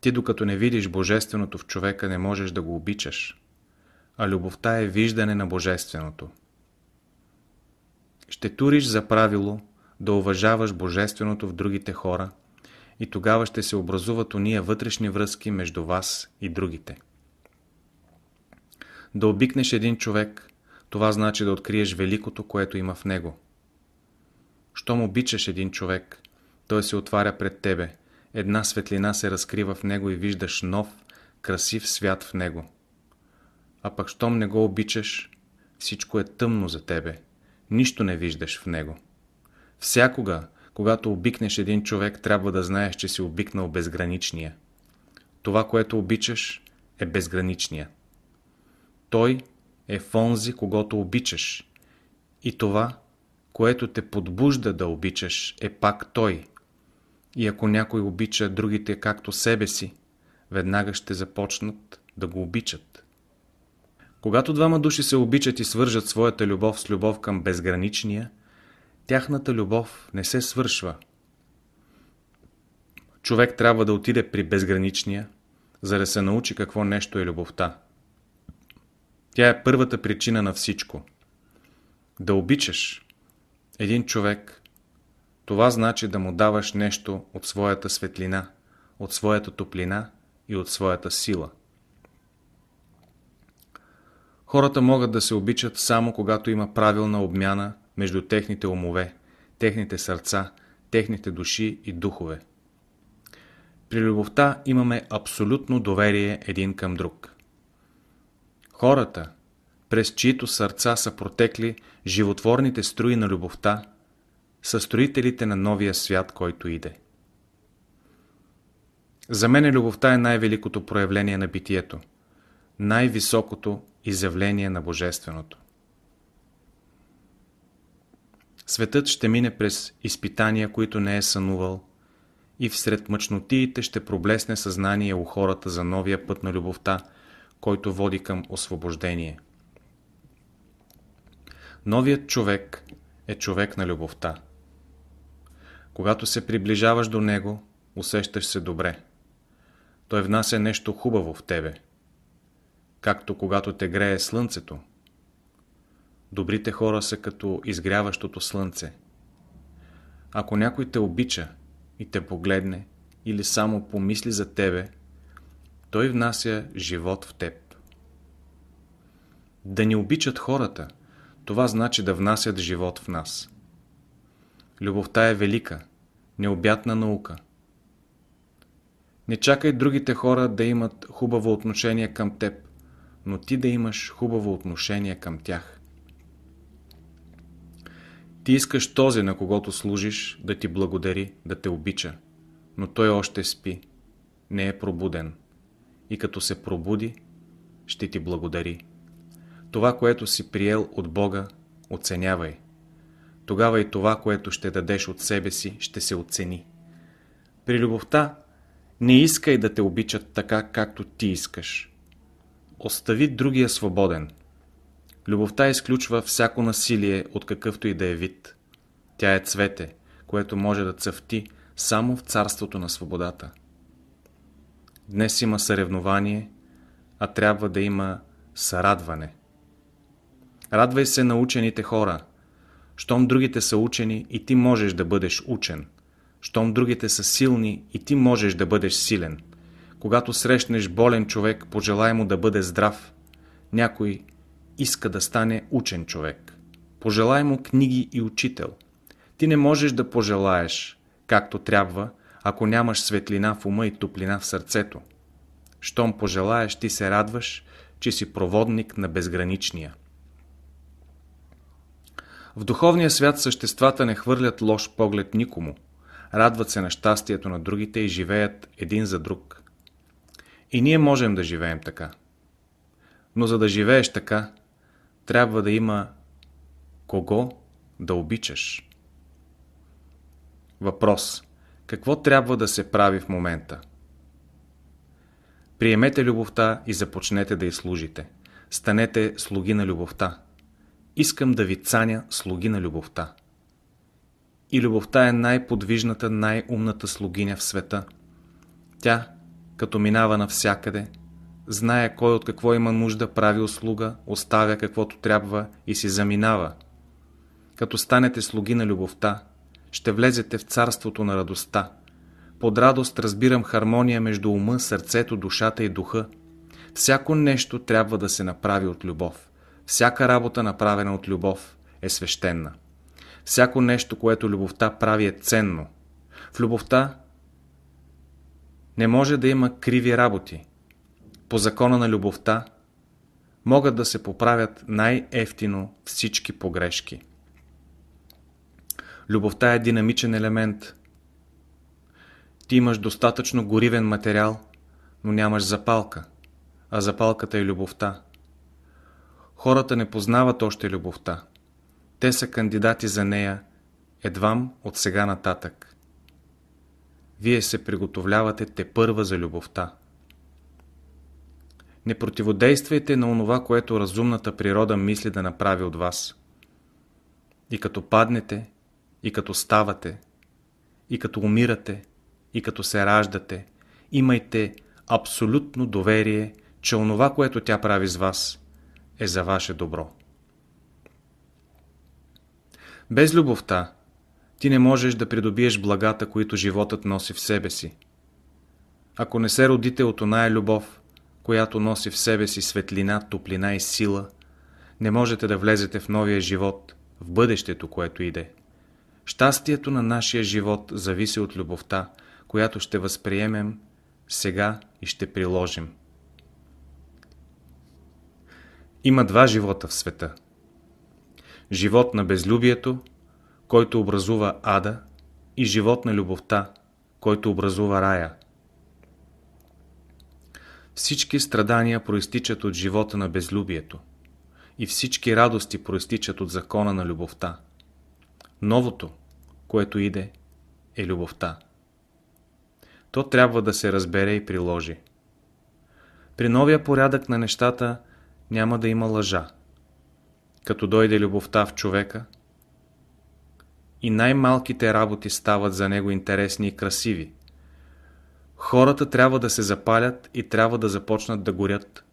Ти докато не видиш Божественото в човека не можеш да го обичаш, а любовта е виждане на Божественото. Ще туриш за правило да уважаваш Божественото в другите хора и тогава ще се образуват уния вътрешни връзки между вас и другите. Да обикнеш един човек, това значи да откриеш великото, което има в него. Щом обичаш един човек, той се отваря пред тебе. Една светлина се разкрива в него и виждаш нов, красив свят в него. А пък щом не го обичаш, всичко е тъмно за тебе. Нищо не виждаш в него. Всякога, когато обикнеш един човек, трябва да знаеш, че си обикнал безграничния. Това, което обичаш, е безграничния. Той е в онзи, когато обичаш. И това, което те подбужда да обичаш, е пак Той. И ако някой обича другите както себе си, веднага ще започнат да го обичат. Когато двама души се обичат и свържат своята любов с любов към безграничния, тяхната любов не се свършва. Човек трябва да отиде при безграничния, за да се научи какво нещо е любовта. Тя е първата причина на всичко. Да обичаш един човек, това значи да му даваш нещо от своята светлина, от своята топлина и от своята сила. Хората могат да се обичат само когато има правилна обмяна между техните умове, техните сърца, техните души и духове. При любовта имаме абсолютно доверие един към друг. Хората, през чието сърца са протекли животворните струи на любовта, са строителите на новия свят, който иде. За мен любовта е най-великото проявление на битието, най-високото изявление на Божественото. Светът ще мине през изпитания, които не е сънувал, и всред мъчнотиите ще проблесне съзнание у хората за новия път на любовта, който води към освобождение. Новият човек е човек на любовта. Когато се приближаваш до него, усещаш се добре. Той внася нещо хубаво в тебе. Както когато те грее слънцето. Добрите хора са като изгряващото слънце. Ако някой те обича и те погледне, или само помисли за тебе, той внася живот в теб. Да ни обичат хората, това значи да внасят живот в нас. Любовта е велика, необятна наука. Не чакай другите хора да имат хубаво отношение към теб, но ти да имаш хубаво отношение към тях. Ти искаш този, на когото служиш, да ти благодари, да те обича, но той още спи, не е пробуден. И като се пробуди, ще ти благодари. Това, което си приел от Бога, оценявай. Тогава и това, което ще дадеш от себе си, ще се оцени. При любовта не искай да те обичат така, както ти искаш. остави другия свободен. Любовта изключва всяко насилие от какъвто и да е вид. Тя е цвете, което може да цъфти само в царството на свободата. Днес има съревнование, а трябва да има сърадване. Радвай се на учените хора. Щом другите са учени и ти можеш да бъдеш учен. Щом другите са силни и ти можеш да бъдеш силен. Когато срещнеш болен човек, пожелай му да бъде здрав. Някой иска да стане учен човек. Пожелай му книги и учител. Ти не можеш да пожелаеш, както трябва, ако нямаш светлина в ума и топлина в сърцето. Щом пожелаеш, ти се радваш, че си проводник на безграничния. В духовния свят съществата не хвърлят лош поглед никому. Радват се на щастието на другите и живеят един за друг. И ние можем да живеем така. Но за да живееш така, трябва да има кого да обичаш. Въпрос. Какво трябва да се прави в момента? Приемете любовта и започнете да й. Станете слуги на любовта. Искам да ви цаня слуги на любовта. И любовта е най-подвижната, най-умната слугиня в света. Тя, като минава навсякъде, знае кой от какво има нужда, прави услуга, оставя каквото трябва и си заминава. Като станете слуги на любовта, ще влезете в царството на радостта. Под радост разбирам хармония между ума, сърцето, душата и духа. Всяко нещо трябва да се направи от любов. Всяка работа, направена от любов, е свещена. Всяко нещо, което любовта прави, е ценно. В любовта не може да има криви работи. По закона на любовта могат да се поправят най-ефтино всички погрешки. Любовта е динамичен елемент. Ти имаш достатъчно горивен материал, но нямаш запалка, а запалката е любовта. Хората не познават още любовта. Те са кандидати за нея едвам от сега нататък. Вие се приготовлявате те първа за любовта. Не противодействайте на онова, което разумната природа мисли да направи от вас. И като паднете, и като ставате, и като умирате, и като се раждате, имайте абсолютно доверие, че онова, което тя прави с вас, е за ваше добро. Без любовта ти не можеш да придобиеш благата, които животът носи в себе си. Ако не се родите от оная любов, която носи в себе си светлина, топлина и сила, не можете да влезете в новия живот, в бъдещето, което иде. Щастието на нашия живот зависи от любовта, която ще възприемем сега и ще приложим. Има два живота в света. Живот на безлюбието, който образува ада, и живот на любовта, който образува рая. Всички страдания проистичат от живота на безлюбието и всички радости проистичат от закона на любовта. Новото, което иде, е любовта. То трябва да се разбере и приложи. При новия порядък на нещата няма да има лъжа. Като дойде любовта в човека, и най-малките работи стават за него интересни и красиви. Хората трябва да се запалят и трябва да започнат да горят.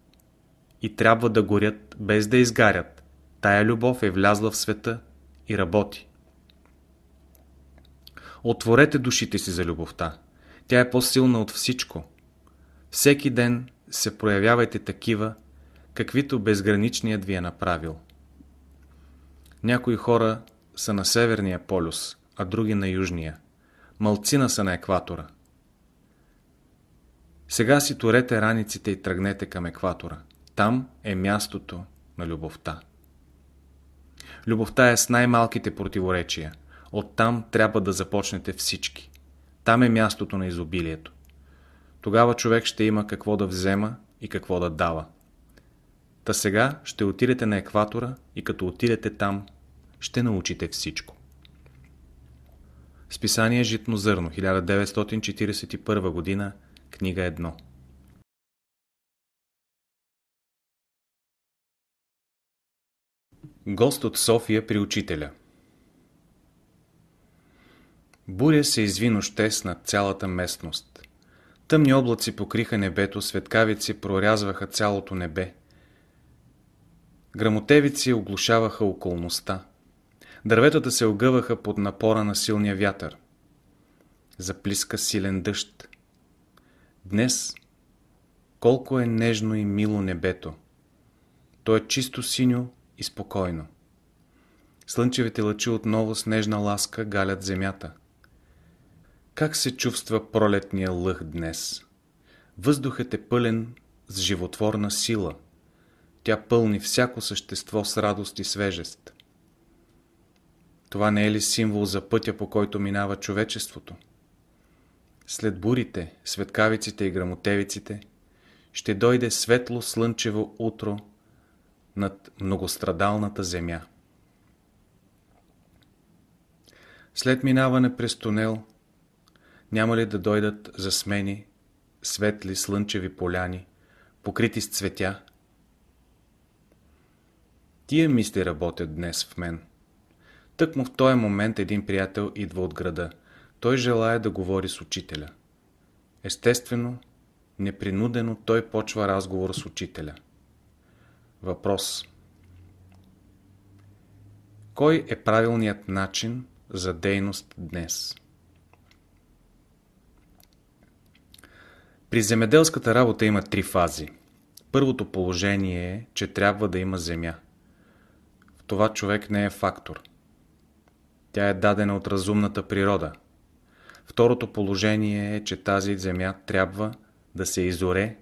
И трябва да горят без да изгарят. Тая любов е влязла в света и работи. Отворете душите си за любовта. Тя е по-силна от всичко. Всеки ден се проявявайте такива, каквито безграничният ви е направил. Някои хора са на северния полюс, а други на южния. Малцина са на екватора. Сега си турете раниците и тръгнете към екватора. Там е мястото на любовта. Любовта е с най-малките противоречия. Оттам трябва да започнете всички. Там е мястото на изобилието. Тогава човек ще има какво да взема и какво да дава. Та сега ще отидете на екватора и като отидете там, ще научите всичко. Списание Житно зърно, 1941 година, книга 1 Гост от София при учителя Буря се изви нощес над цялата местност. Тъмни облаци покриха небето, светкавици прорязваха цялото небе. Грамотевици оглушаваха околността. Дърветата се огъваха под напора на силния вятър. Заплиска силен дъжд. Днес колко е нежно и мило небето. То е чисто синьо и спокойно. Слънчевите лъчи отново с нежна ласка галят земята. Как се чувства пролетния лъх днес? Въздухът е пълен с животворна сила. Тя пълни всяко същество с радост и свежест. Това не е ли символ за пътя, по който минава човечеството? След бурите, светкавиците и грамотевиците, ще дойде светло слънчево утро над многострадалната земя. След минаване през тунел, няма ли да дойдат за смени светли слънчеви поляни, покрити с цветя? Тия мисли работят днес в мен. Тъкмо в този момент един приятел идва от града. Той желая да говори с учителя. Естествено, непринудено той почва разговор с учителя. Въпрос Кой е правилният начин за дейност днес? При земеделската работа има три фази. Първото положение е, че трябва да има земя. Това човек не е фактор. Тя е дадена от разумната природа. Второто положение е, че тази земя трябва да се изоре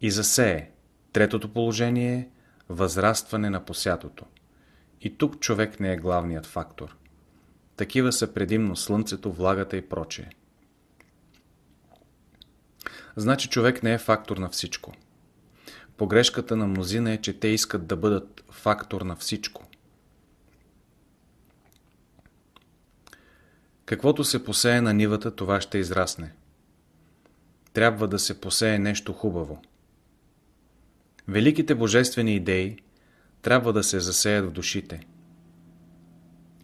и засее. Третото положение е възрастване на посятото. И тук човек не е главният фактор. Такива са предимно слънцето, влагата и прочее. Значи човек не е фактор на всичко. Погрешката на мнозина е, че те искат да бъдат фактор на всичко. Каквото се посее на нивата, това ще израсне. Трябва да се посее нещо хубаво. Великите божествени идеи трябва да се засеят в душите.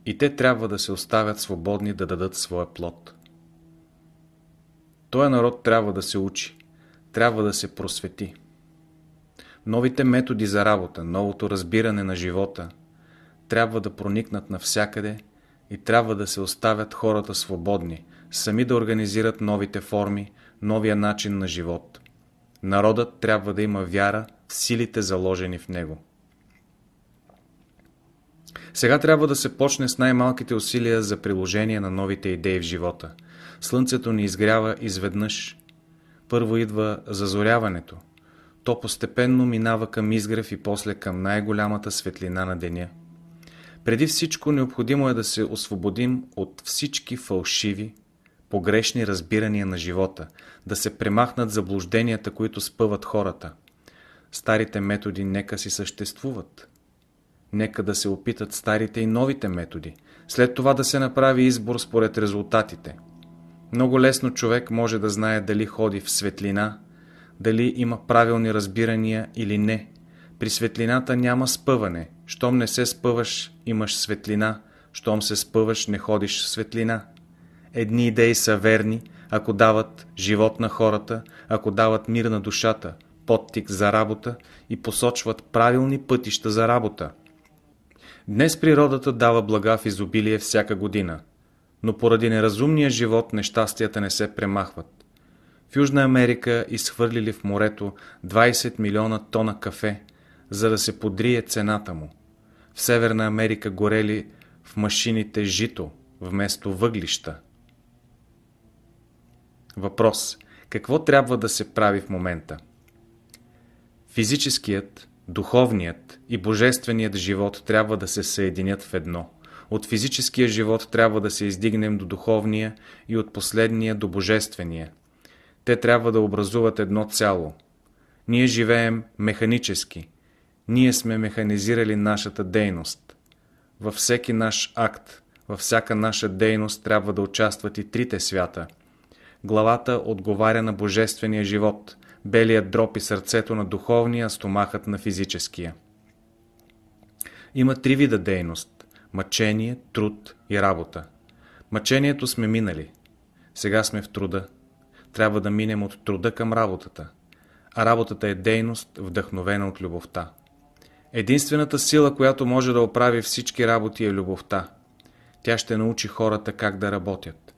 И те трябва да се оставят свободни да дадат своя плод. Тоя народ трябва да се учи, трябва да се просвети. Новите методи за работа, новото разбиране на живота трябва да проникнат навсякъде и трябва да се оставят хората свободни, сами да организират новите форми, новия начин на живот. Народът трябва да има вяра в силите заложени в него. Сега трябва да се почне с най-малките усилия за приложение на новите идеи в живота. Слънцето ни изгрява изведнъж. Първо идва зазоряването. То постепенно минава към изгрев и после към най-голямата светлина на деня. Преди всичко необходимо е да се освободим от всички фалшиви, погрешни разбирания на живота, да се премахнат заблужденията, които спъват хората. Старите методи нека си съществуват. Нека да се опитат старите и новите методи. След това да се направи избор според резултатите. Много лесно човек може да знае дали ходи в светлина, дали има правилни разбирания или не. При светлината няма спъване. Щом не се спъваш, имаш светлина. Щом се спъваш, не ходиш в светлина. Едни идеи са верни, ако дават живот на хората, ако дават мир на душата, подтик за работа и посочват правилни пътища за работа. Днес природата дава блага в изобилие всяка година, но поради неразумния живот нещастията не се премахват. В Южна Америка изхвърлили в морето 20 милиона тона кафе, за да се подрие цената му. В Северна Америка горели в машините жито вместо въглища. Въпрос. Какво трябва да се прави в момента? Физическият, духовният и божественият живот трябва да се съединят в едно. От физическия живот трябва да се издигнем до духовния и от последния до божествения. Те трябва да образуват едно цяло. Ние живеем механически. Ние сме механизирали нашата дейност. Във всеки наш акт, във всяка наша дейност трябва да участват и трите свята – Главата отговаря на божествения живот, белият дроб и сърцето на духовния, стомахът на физическия. Има три вида дейност – мъчение, труд и работа. Мъчението сме минали. Сега сме в труда. Трябва да минем от труда към работата. А работата е дейност, вдъхновена от любовта. Единствената сила, която може да оправи всички работи е любовта. Тя ще научи хората как да работят.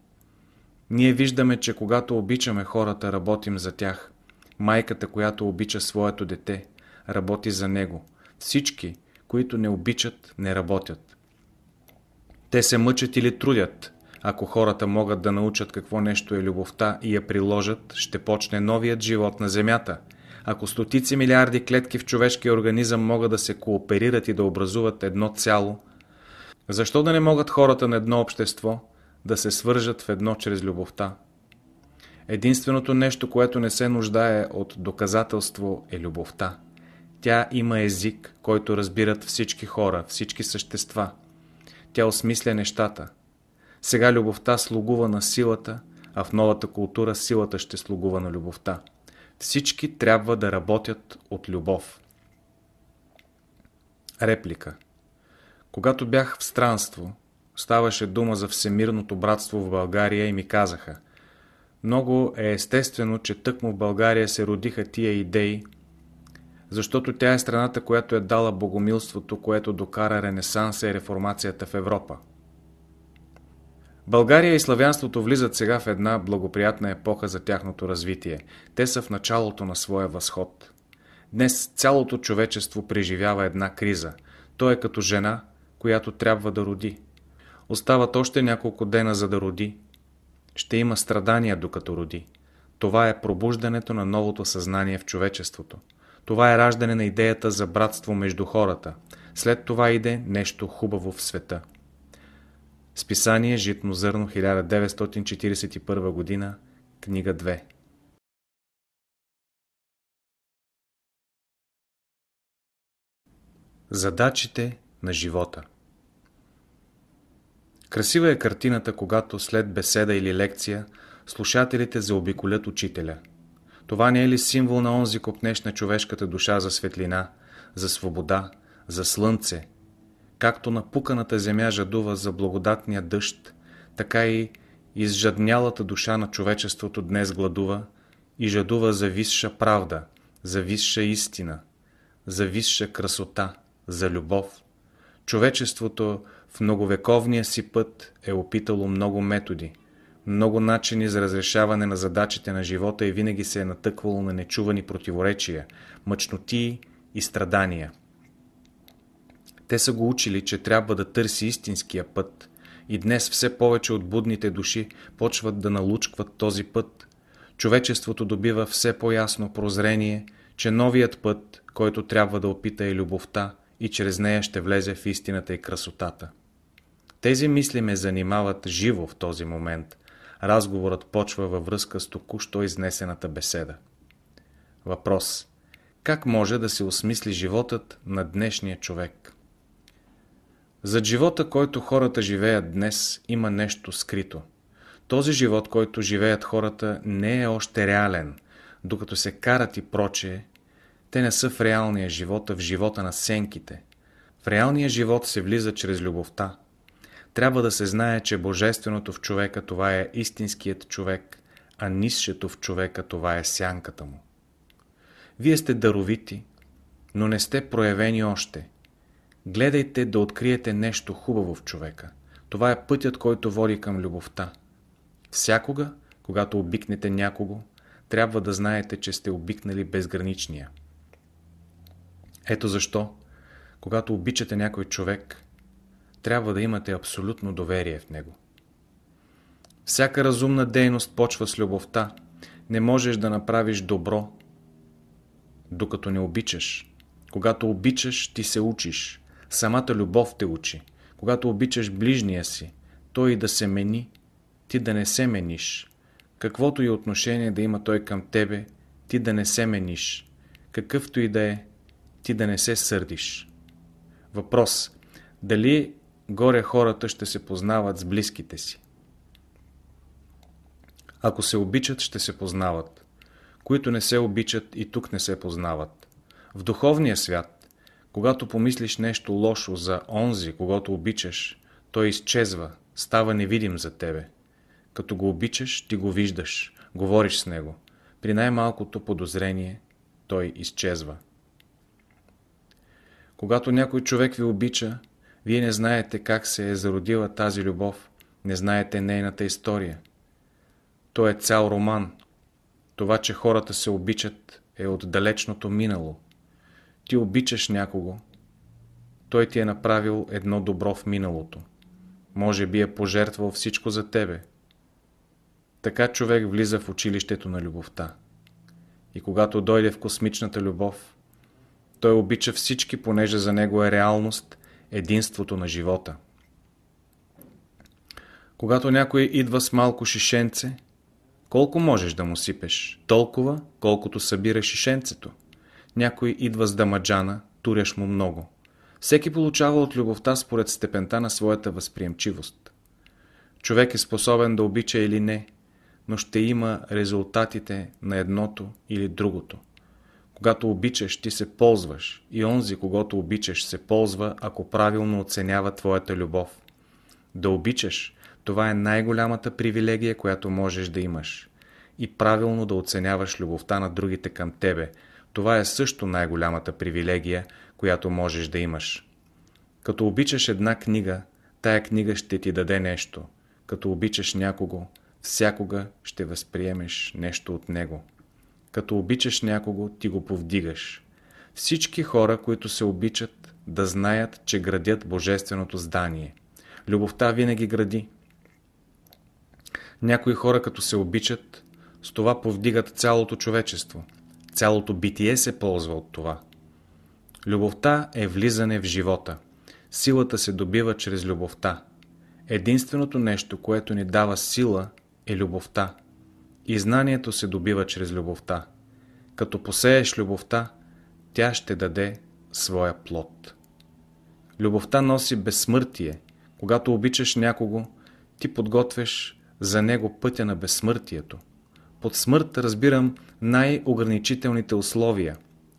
Ние виждаме, че когато обичаме хората, работим за тях. Майката, която обича своето дете, работи за него. Всички, които не обичат, не работят. Те се мъчат или трудят. Ако хората могат да научат какво нещо е любовта и я приложат, ще почне новият живот на Земята. Ако стотици милиарди клетки в човешкия организъм могат да се кооперират и да образуват едно цяло, защо да не могат хората на едно общество да се свържат в едно чрез любовта? Единственото нещо, което не се нуждае от доказателство е любовта. Тя има език, който разбират всички хора, всички същества. Тя осмисля нещата. Сега любовта слугува на силата, а в новата култура силата ще слугува на любовта. Всички трябва да работят от любов. Реплика Когато бях в странство, ставаше дума за всемирното братство в България и ми казаха Много е естествено, че тъкмо в България се родиха тия идеи, защото тя е страната, която е дала богомилството, което докара Ренесанса и реформацията в Европа. България и славянството влизат сега в една благоприятна епоха за тяхното развитие. Те са в началото на своя възход. Днес цялото човечество преживява една криза. Той е като жена, която трябва да роди. Остават още няколко дена за да роди. Ще има страдания докато роди. Това е пробуждането на новото съзнание в човечеството. Това е раждане на идеята за братство между хората. След това иде нещо хубаво в света. Списание Житно зърно 1941 година, книга 2 Задачите на живота Красива е картината, когато след беседа или лекция слушателите заобиколят учителя – това не е ли символ на онзи копнеш на човешката душа за светлина, за свобода, за слънце? Както напуканата земя жадува за благодатния дъжд, така и изжаднялата душа на човечеството днес гладува и жадува за висша правда, за висша истина, за висша красота, за любов. Човечеството в многовековния си път е опитало много методи, много начини за разрешаване на задачите на живота и винаги се е натъквало на нечувани противоречия, мъчноти и страдания. Те са го учили, че трябва да търси истинския път и днес все повече от будните души почват да налучкват този път. Човечеството добива все по-ясно прозрение, че новият път, който трябва да опита е любовта и чрез нея ще влезе в истината и красотата. Тези мисли ме занимават живо в този момент – Разговорът почва във връзка с току-що изнесената беседа. Въпрос. Как може да се осмисли животът на днешния човек? За живота, който хората живеят днес, има нещо скрито. Този живот, който живеят хората, не е още реален, докато се карат и прочее, те не са в реалния живот, а в живота на сенките. В реалния живот се влиза чрез любовта, трябва да се знае, че божественото в човека това е истинският човек, а нисшето в човека това е сянката му. Вие сте даровити, но не сте проявени още. Гледайте да откриете нещо хубаво в човека. Това е пътят, който води към любовта. Всякога, когато обикнете някого, трябва да знаете, че сте обикнали безграничния. Ето защо, когато обичате някой човек, трябва да имате абсолютно доверие в него. Всяка разумна дейност почва с любовта. Не можеш да направиш добро, докато не обичаш. Когато обичаш, ти се учиш. Самата любов те учи. Когато обичаш ближния си, той да се мени, ти да не се мениш. Каквото и отношение да има той към тебе, ти да не се мениш. Какъвто и да е, ти да не се сърдиш. Въпрос. Дали горе хората ще се познават с близките си. Ако се обичат, ще се познават. Които не се обичат и тук не се познават. В духовния свят, Когато помислиш нещо лошо за онзи, когато обичаш, той изчезва, става невидим за тебе. Като го обичаш, ти го виждаш, говориш с него. При най-малкото подозрение той изчезва. Когато някой човек ви обича, вие не знаете как се е зародила тази любов, не знаете нейната история. То е цял роман. Това, че хората се обичат, е от далечното минало. Ти обичаш някого. Той ти е направил едно добро в миналото. Може би е пожертвал всичко за тебе. Така човек влиза в училището на любовта. И когато дойде в космичната любов, той обича всички, понеже за него е реалност, единството на живота. Когато някой идва с малко шишенце, колко можеш да му сипеш? Толкова, колкото събира шишенцето. Някой идва с дамаджана, туряш му много. Всеки получава от любовта според степента на своята възприемчивост. Човек е способен да обича или не, но ще има резултатите на едното или другото. Когато обичаш, ти се ползваш и онзи, когато обичаш, се ползва, ако правилно оценява твоята любов. Да обичаш, това е най-голямата привилегия, която можеш да имаш. И правилно да оценяваш любовта на другите към тебе. Това е също най-голямата привилегия, която можеш да имаш. Като обичаш една книга, тая книга ще ти даде нещо. Като обичаш някого, всякога ще възприемеш нещо от него. Като обичаш някого, ти го повдигаш. Всички хора, които се обичат, да знаят, че градят божественото здание. Любовта винаги гради. Някои хора, като се обичат, с това повдигат цялото човечество. Цялото битие се ползва от това. Любовта е влизане в живота. Силата се добива чрез любовта. Единственото нещо, което ни дава сила, е любовта. И знанието се добива чрез любовта. Като посееш любовта, тя ще даде своя плод. Любовта носи безсмъртие. Когато обичаш някого, ти подготвяш за него пътя на безсмъртието. Под смърт разбирам най-ограничителните условия.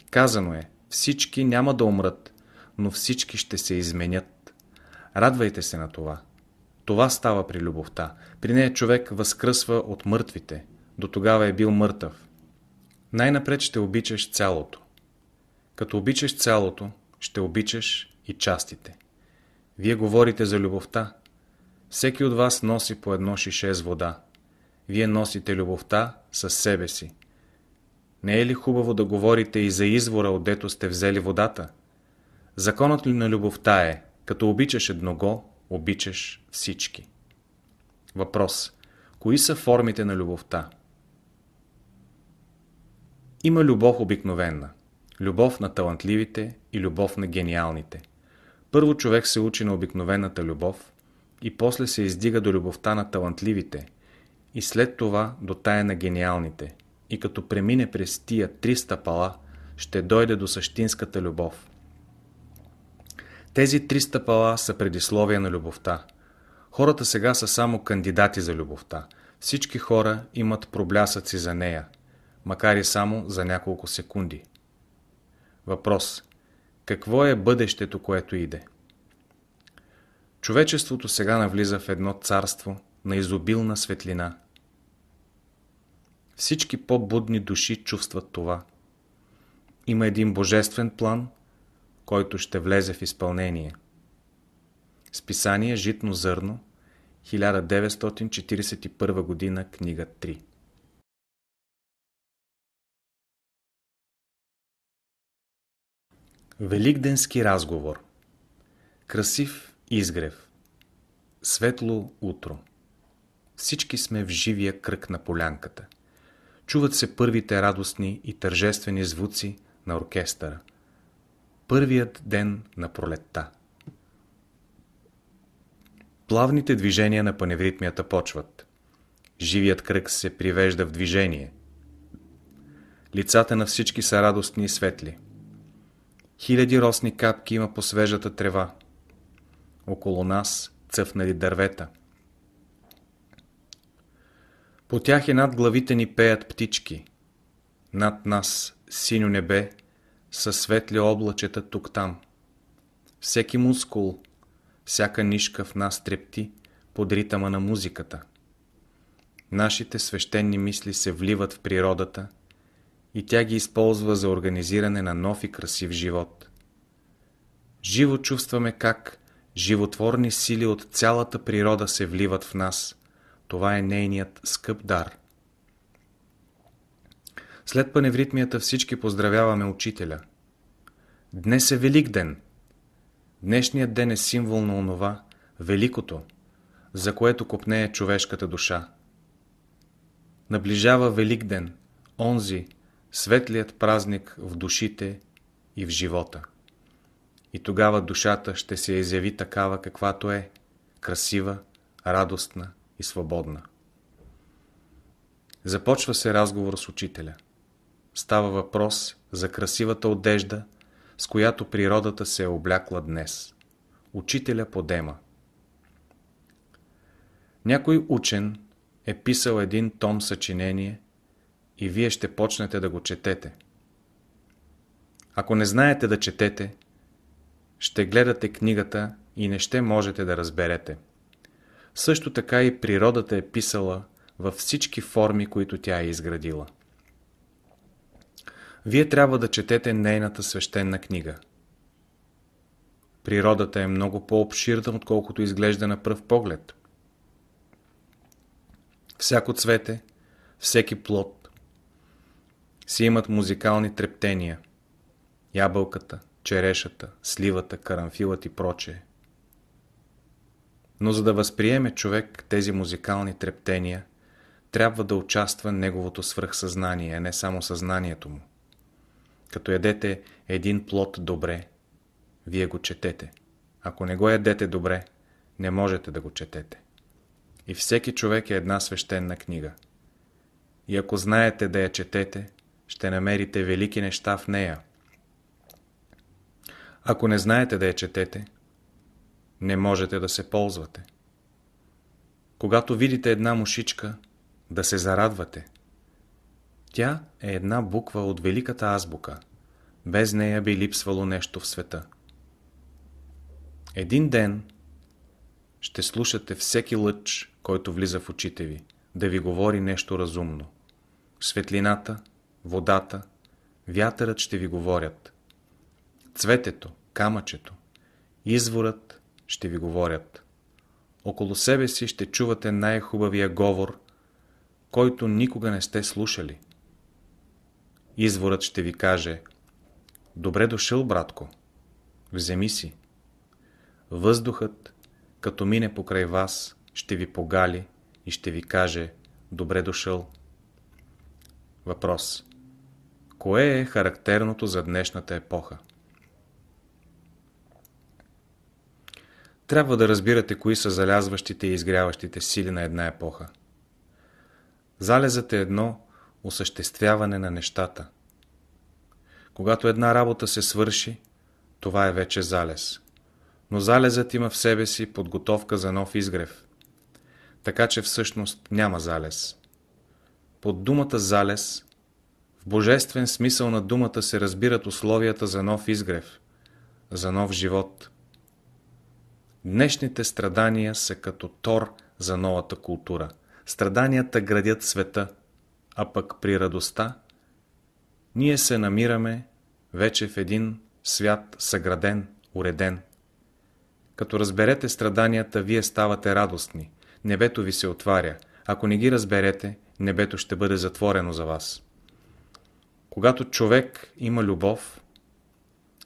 Казано е, всички няма да умрат, но всички ще се изменят. Радвайте се на това. Това става при любовта. При нея човек възкръсва от мъртвите. До тогава е бил мъртъв. Най-напред ще обичаш цялото. Като обичаш цялото, ще обичаш и частите. Вие говорите за любовта. Всеки от вас носи по едно шише с вода. Вие носите любовта със себе си. Не е ли хубаво да говорите и за извора, отдето сте взели водата? Законът ли на любовта е, като обичаш едного, обичаш всички? Въпрос. Кои са формите на любовта? Има любов обикновена, любов на талантливите и любов на гениалните. Първо човек се учи на обикновената любов и после се издига до любовта на талантливите и след това до тая на гениалните. И като премине през тия три стъпала, ще дойде до същинската любов. Тези три стъпала са предисловия на любовта. Хората сега са само кандидати за любовта. Всички хора имат проблясъци за нея – макар и само за няколко секунди. Въпрос. Какво е бъдещето, което иде? Човечеството сега навлиза в едно царство на изобилна светлина. Всички по-будни души чувстват това. Има един божествен план, който ще влезе в изпълнение. Списание Житно зърно, 1941 година, книга 3 Великденски разговор Красив изгрев Светло утро Всички сме в живия кръг на полянката. Чуват се първите радостни и тържествени звуци на оркестъра. Първият ден на пролетта. Плавните движения на паневритмията почват. Живият кръг се привежда в движение. Лицата на всички са радостни и светли. Хиляди росни капки има по свежата трева. Около нас цъфнали дървета. По тях и над главите ни пеят птички. Над нас синьо небе, със светли облачета тук-там. Всеки мускул, всяка нишка в нас трепти под ритъма на музиката. Нашите свещени мисли се вливат в природата и тя ги използва за организиране на нов и красив живот. Живо чувстваме как животворни сили от цялата природа се вливат в нас. Това е нейният скъп дар. След паневритмията всички поздравяваме учителя. Днес е Велик ден. Днешният ден е символ на онова, великото, за което копнее човешката душа. Наближава Велик ден, онзи, светлият празник в душите и в живота. И тогава душата ще се изяви такава каквато е, красива, радостна и свободна. Започва се разговор с учителя. Става въпрос за красивата одежда, с която природата се е облякла днес. Учителя подема. Някой учен е писал един том съчинение и вие ще почнете да го четете. Ако не знаете да четете, ще гледате книгата и не ще можете да разберете. Също така и природата е писала във всички форми, които тя е изградила. Вие трябва да четете нейната свещена книга. Природата е много по-обширна, отколкото изглежда на пръв поглед. Всяко цвете, всеки плод си имат музикални трептения. Ябълката, черешата, сливата, карамфилът и прочее. Но за да възприеме човек тези музикални трептения, трябва да участва неговото свръхсъзнание, не само съзнанието му. Като ядете един плод добре, вие го четете. Ако не го ядете добре, не можете да го четете. И всеки човек е една свещена книга. И ако знаете да я четете, ще намерите велики неща в нея. Ако не знаете да я четете, не можете да се ползвате. Когато видите една мушичка, да се зарадвате. Тя е една буква от великата азбука. Без нея би липсвало нещо в света. Един ден ще слушате всеки лъч, който влиза в очите ви, да ви говори нещо разумно. Светлината, водата, вятърът ще ви говорят. Цветето, камъчето, изворът ще ви говорят. Около себе си ще чувате най-хубавия говор, който никога не сте слушали. Изворът ще ви каже Добре дошъл, братко. Вземи си. Въздухът, като мине покрай вас, ще ви погали и ще ви каже Добре дошъл. Въпрос. Кое е характерното за днешната епоха? Трябва да разбирате кои са залязващите и изгряващите сили на една епоха. Залезът е едно осъществяване на нещата. Когато една работа се свърши, това е вече залез. Но залезът има в себе си подготовка за нов изгрев. Така че всъщност няма залез. Под думата залез, в божествен смисъл на думата се разбират условията за нов изгрев, за нов живот. Днешните страдания са като тор за новата култура. Страданията градят света, а пък при радостта ние се намираме вече в един свят съграден, уреден. Като разберете страданията, вие ставате радостни. Небето ви се отваря. Ако не ги разберете, небето ще бъде затворено за вас. Когато човек има любов,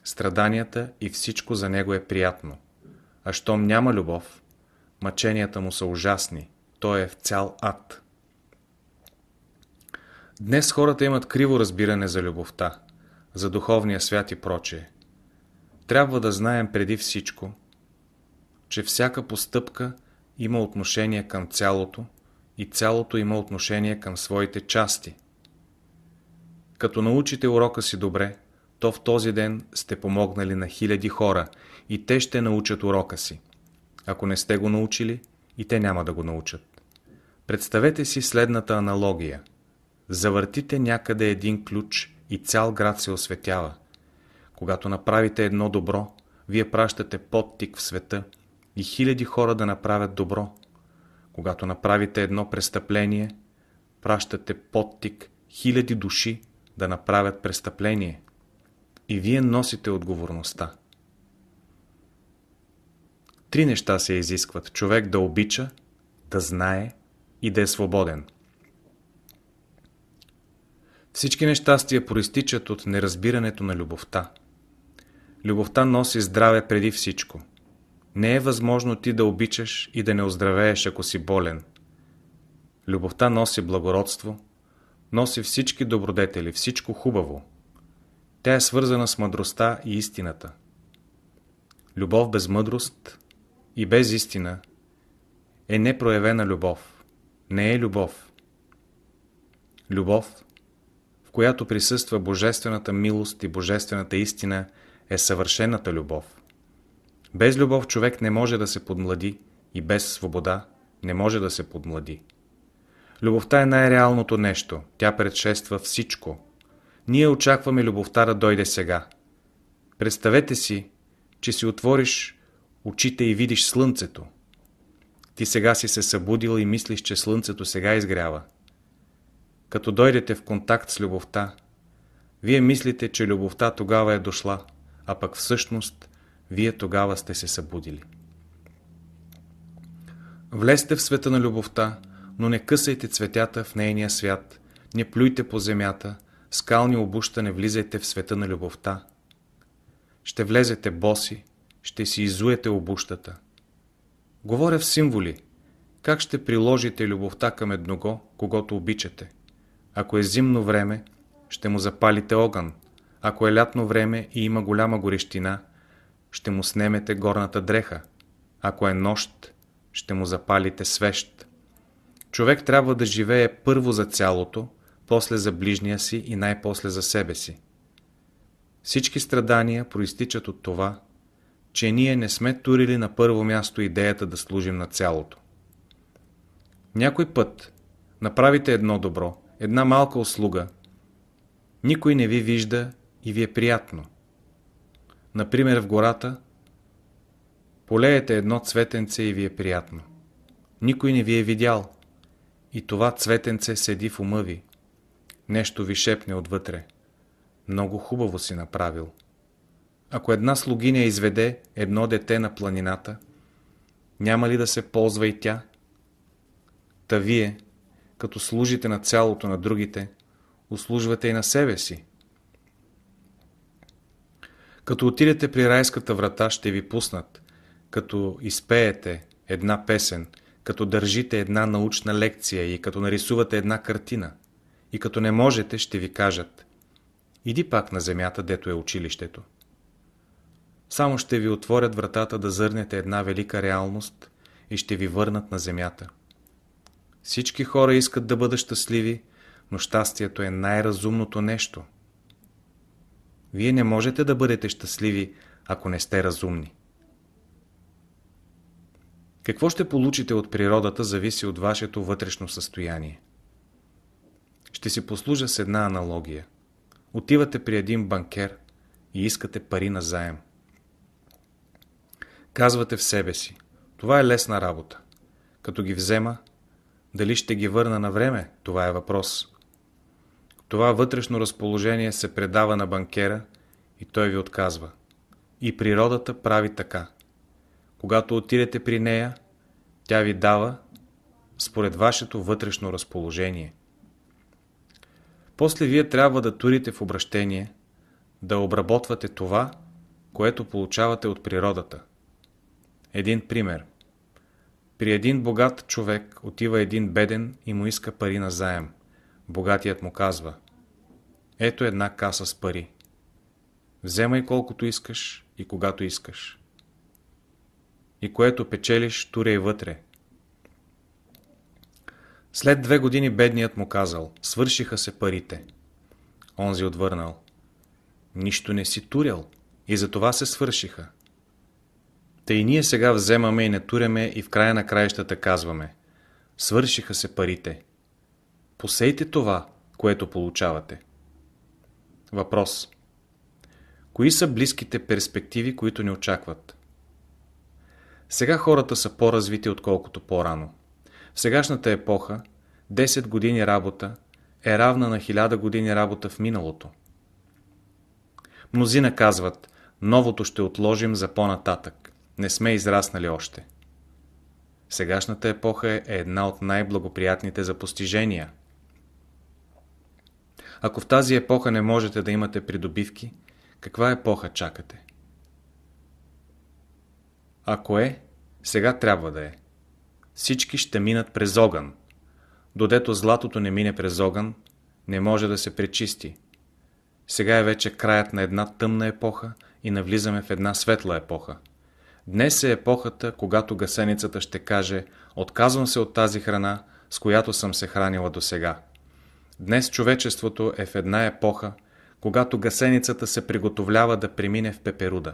страданията и всичко за него е приятно. А щом няма любов, мъченията му са ужасни. Той е в цял ад. Днес хората имат криво разбиране за любовта, за духовния свят и прочее. Трябва да знаем преди всичко, че всяка постъпка има отношение към цялото и цялото има отношение към своите части. Като научите урока си добре, то в този ден сте помогнали на хиляди хора и те ще научат урока си. Ако не сте го научили, и те няма да го научат. Представете си следната аналогия. Завъртите някъде един ключ и цял град се осветява. Когато направите едно добро, вие пращате подтик в света и хиляди хора да направят добро. Когато направите едно престъпление, пращате подтик хиляди души да направят престъпление. И вие носите отговорността. Три неща се изискват. Човек да обича, да знае и да е свободен. Всички нещастия проистичат от неразбирането на любовта. Любовта носи здраве преди всичко. Не е възможно ти да обичаш и да не оздравееш, ако си болен. Любовта носи благородство, носи всички добродетели, всичко хубаво. Тя е свързана с мъдростта и истината. Любов без мъдрост и без истина е непроявена любов. Не е любов. Любов, в която присъства божествената милост и божествената истина, е съвършената любов. Без любов човек не може да се подмлади и без свобода не може да се подмлади. Любовта е най-реалното нещо. Тя предшества всичко. Ние очакваме любовта да дойде сега. Представете си, че си отвориш очите и видиш слънцето. Ти сега си се събудил и мислиш, че слънцето сега изгрява. Като дойдете в контакт с любовта, вие мислите, че любовта тогава е дошла, а пък всъщност вие тогава сте се събудили. Влезте в света на любовта, но не късайте цветята в нейния свят, не плюйте по земята, скални обуща не влизайте в света на любовта. Ще влезете боси, ще си изуете обущата. Говоря в символи. Как ще приложите любовта към едного, когато обичате? Ако е зимно време, ще му запалите огън. Ако е лятно време и има голяма горещина, ще му снемете горната дреха. Ако е нощ, ще му запалите свещ. Човек трябва да живее първо за цялото, после за ближния си и най-после за себе си. Всички страдания проистичат от това, че ние не сме турили на първо място идеята да служим на цялото. Някой път направите едно добро, една малка услуга. Никой не ви вижда и ви е приятно. Например в гората полеете едно цветенце и ви е приятно. Никой не ви е видял. И това цветенце седи в ума ви. Нещо ви шепне отвътре. Много хубаво си направил. Ако една слугиня изведе едно дете на планината, няма ли да се ползва и тя? Та вие, като служите на цялото на другите, услужвате и на себе си. Като отидете при райската врата, ще ви пуснат, като изпеете една песен, като държите една научна лекция и като нарисувате една картина. И като не можете, ще ви кажат Иди пак на земята, дето е училището. Само ще ви отворят вратата да зърнете една велика реалност и ще ви върнат на земята. Всички хора искат да бъдат щастливи, но щастието е най-разумното нещо. Вие не можете да бъдете щастливи, ако не сте разумни. Какво ще получите от природата, зависи от вашето вътрешно състояние. Ще си послужа с една аналогия. Отивате при един банкер и искате пари на заем. Казвате в себе си, това е лесна работа. Като ги взема, дали ще ги върна на време, това е въпрос. Това вътрешно разположение се предава на банкера и той ви отказва. И природата прави така. Когато отидете при нея, тя ви дава според вашето вътрешно разположение. После вие трябва да турите в обращение, да обработвате това, което получавате от природата. Един пример. При един богат човек отива един беден и му иска пари на заем. Богатият му казва Ето една каса с пари. Вземай колкото искаш и когато искаш. И което печелиш, туряй вътре. След две години бедният му казал Свършиха се парите. Онзи отвърнал Нищо не си турял и за това се свършиха. Та и ние сега вземаме и не туряме и в края на краищата казваме Свършиха се парите. Посейте това, което получавате. Въпрос. Кои са близките перспективи, които ни очакват? Сега хората са по-развити, отколкото по-рано. Сегашната епоха 10 години работа е равна на 1000 години работа в миналото. Мнозина казват, новото ще отложим за по-нататък. Не сме израснали още. Сегашната епоха е една от най-благоприятните за постижения. Ако в тази епоха не можете да имате придобивки, каква епоха чакате? Ако е, сега трябва да е. Всички ще минат през огън. Додето златото не мине през огън, не може да се пречисти. Сега е вече краят на една тъмна епоха и навлизаме в една светла епоха. Днес е епохата, когато гасеницата ще каже «Отказвам се от тази храна, с която съм се хранила до сега». Днес човечеството е в една епоха, когато гасеницата се приготовлява да премине в пеперуда.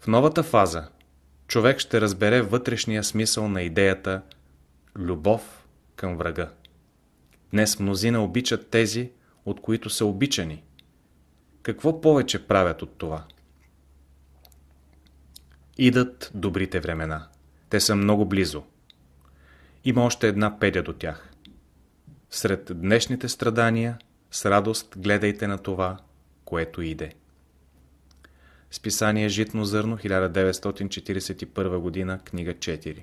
В новата фаза човек ще разбере вътрешния смисъл на идеята любов към врага. Днес мнозина обичат тези, от които са обичани. Какво повече правят от това? Идат добрите времена. Те са много близо. Има още една педя до тях. Сред днешните страдания с радост гледайте на това, което иде. Списание Житно зърно, 1941 година, книга 4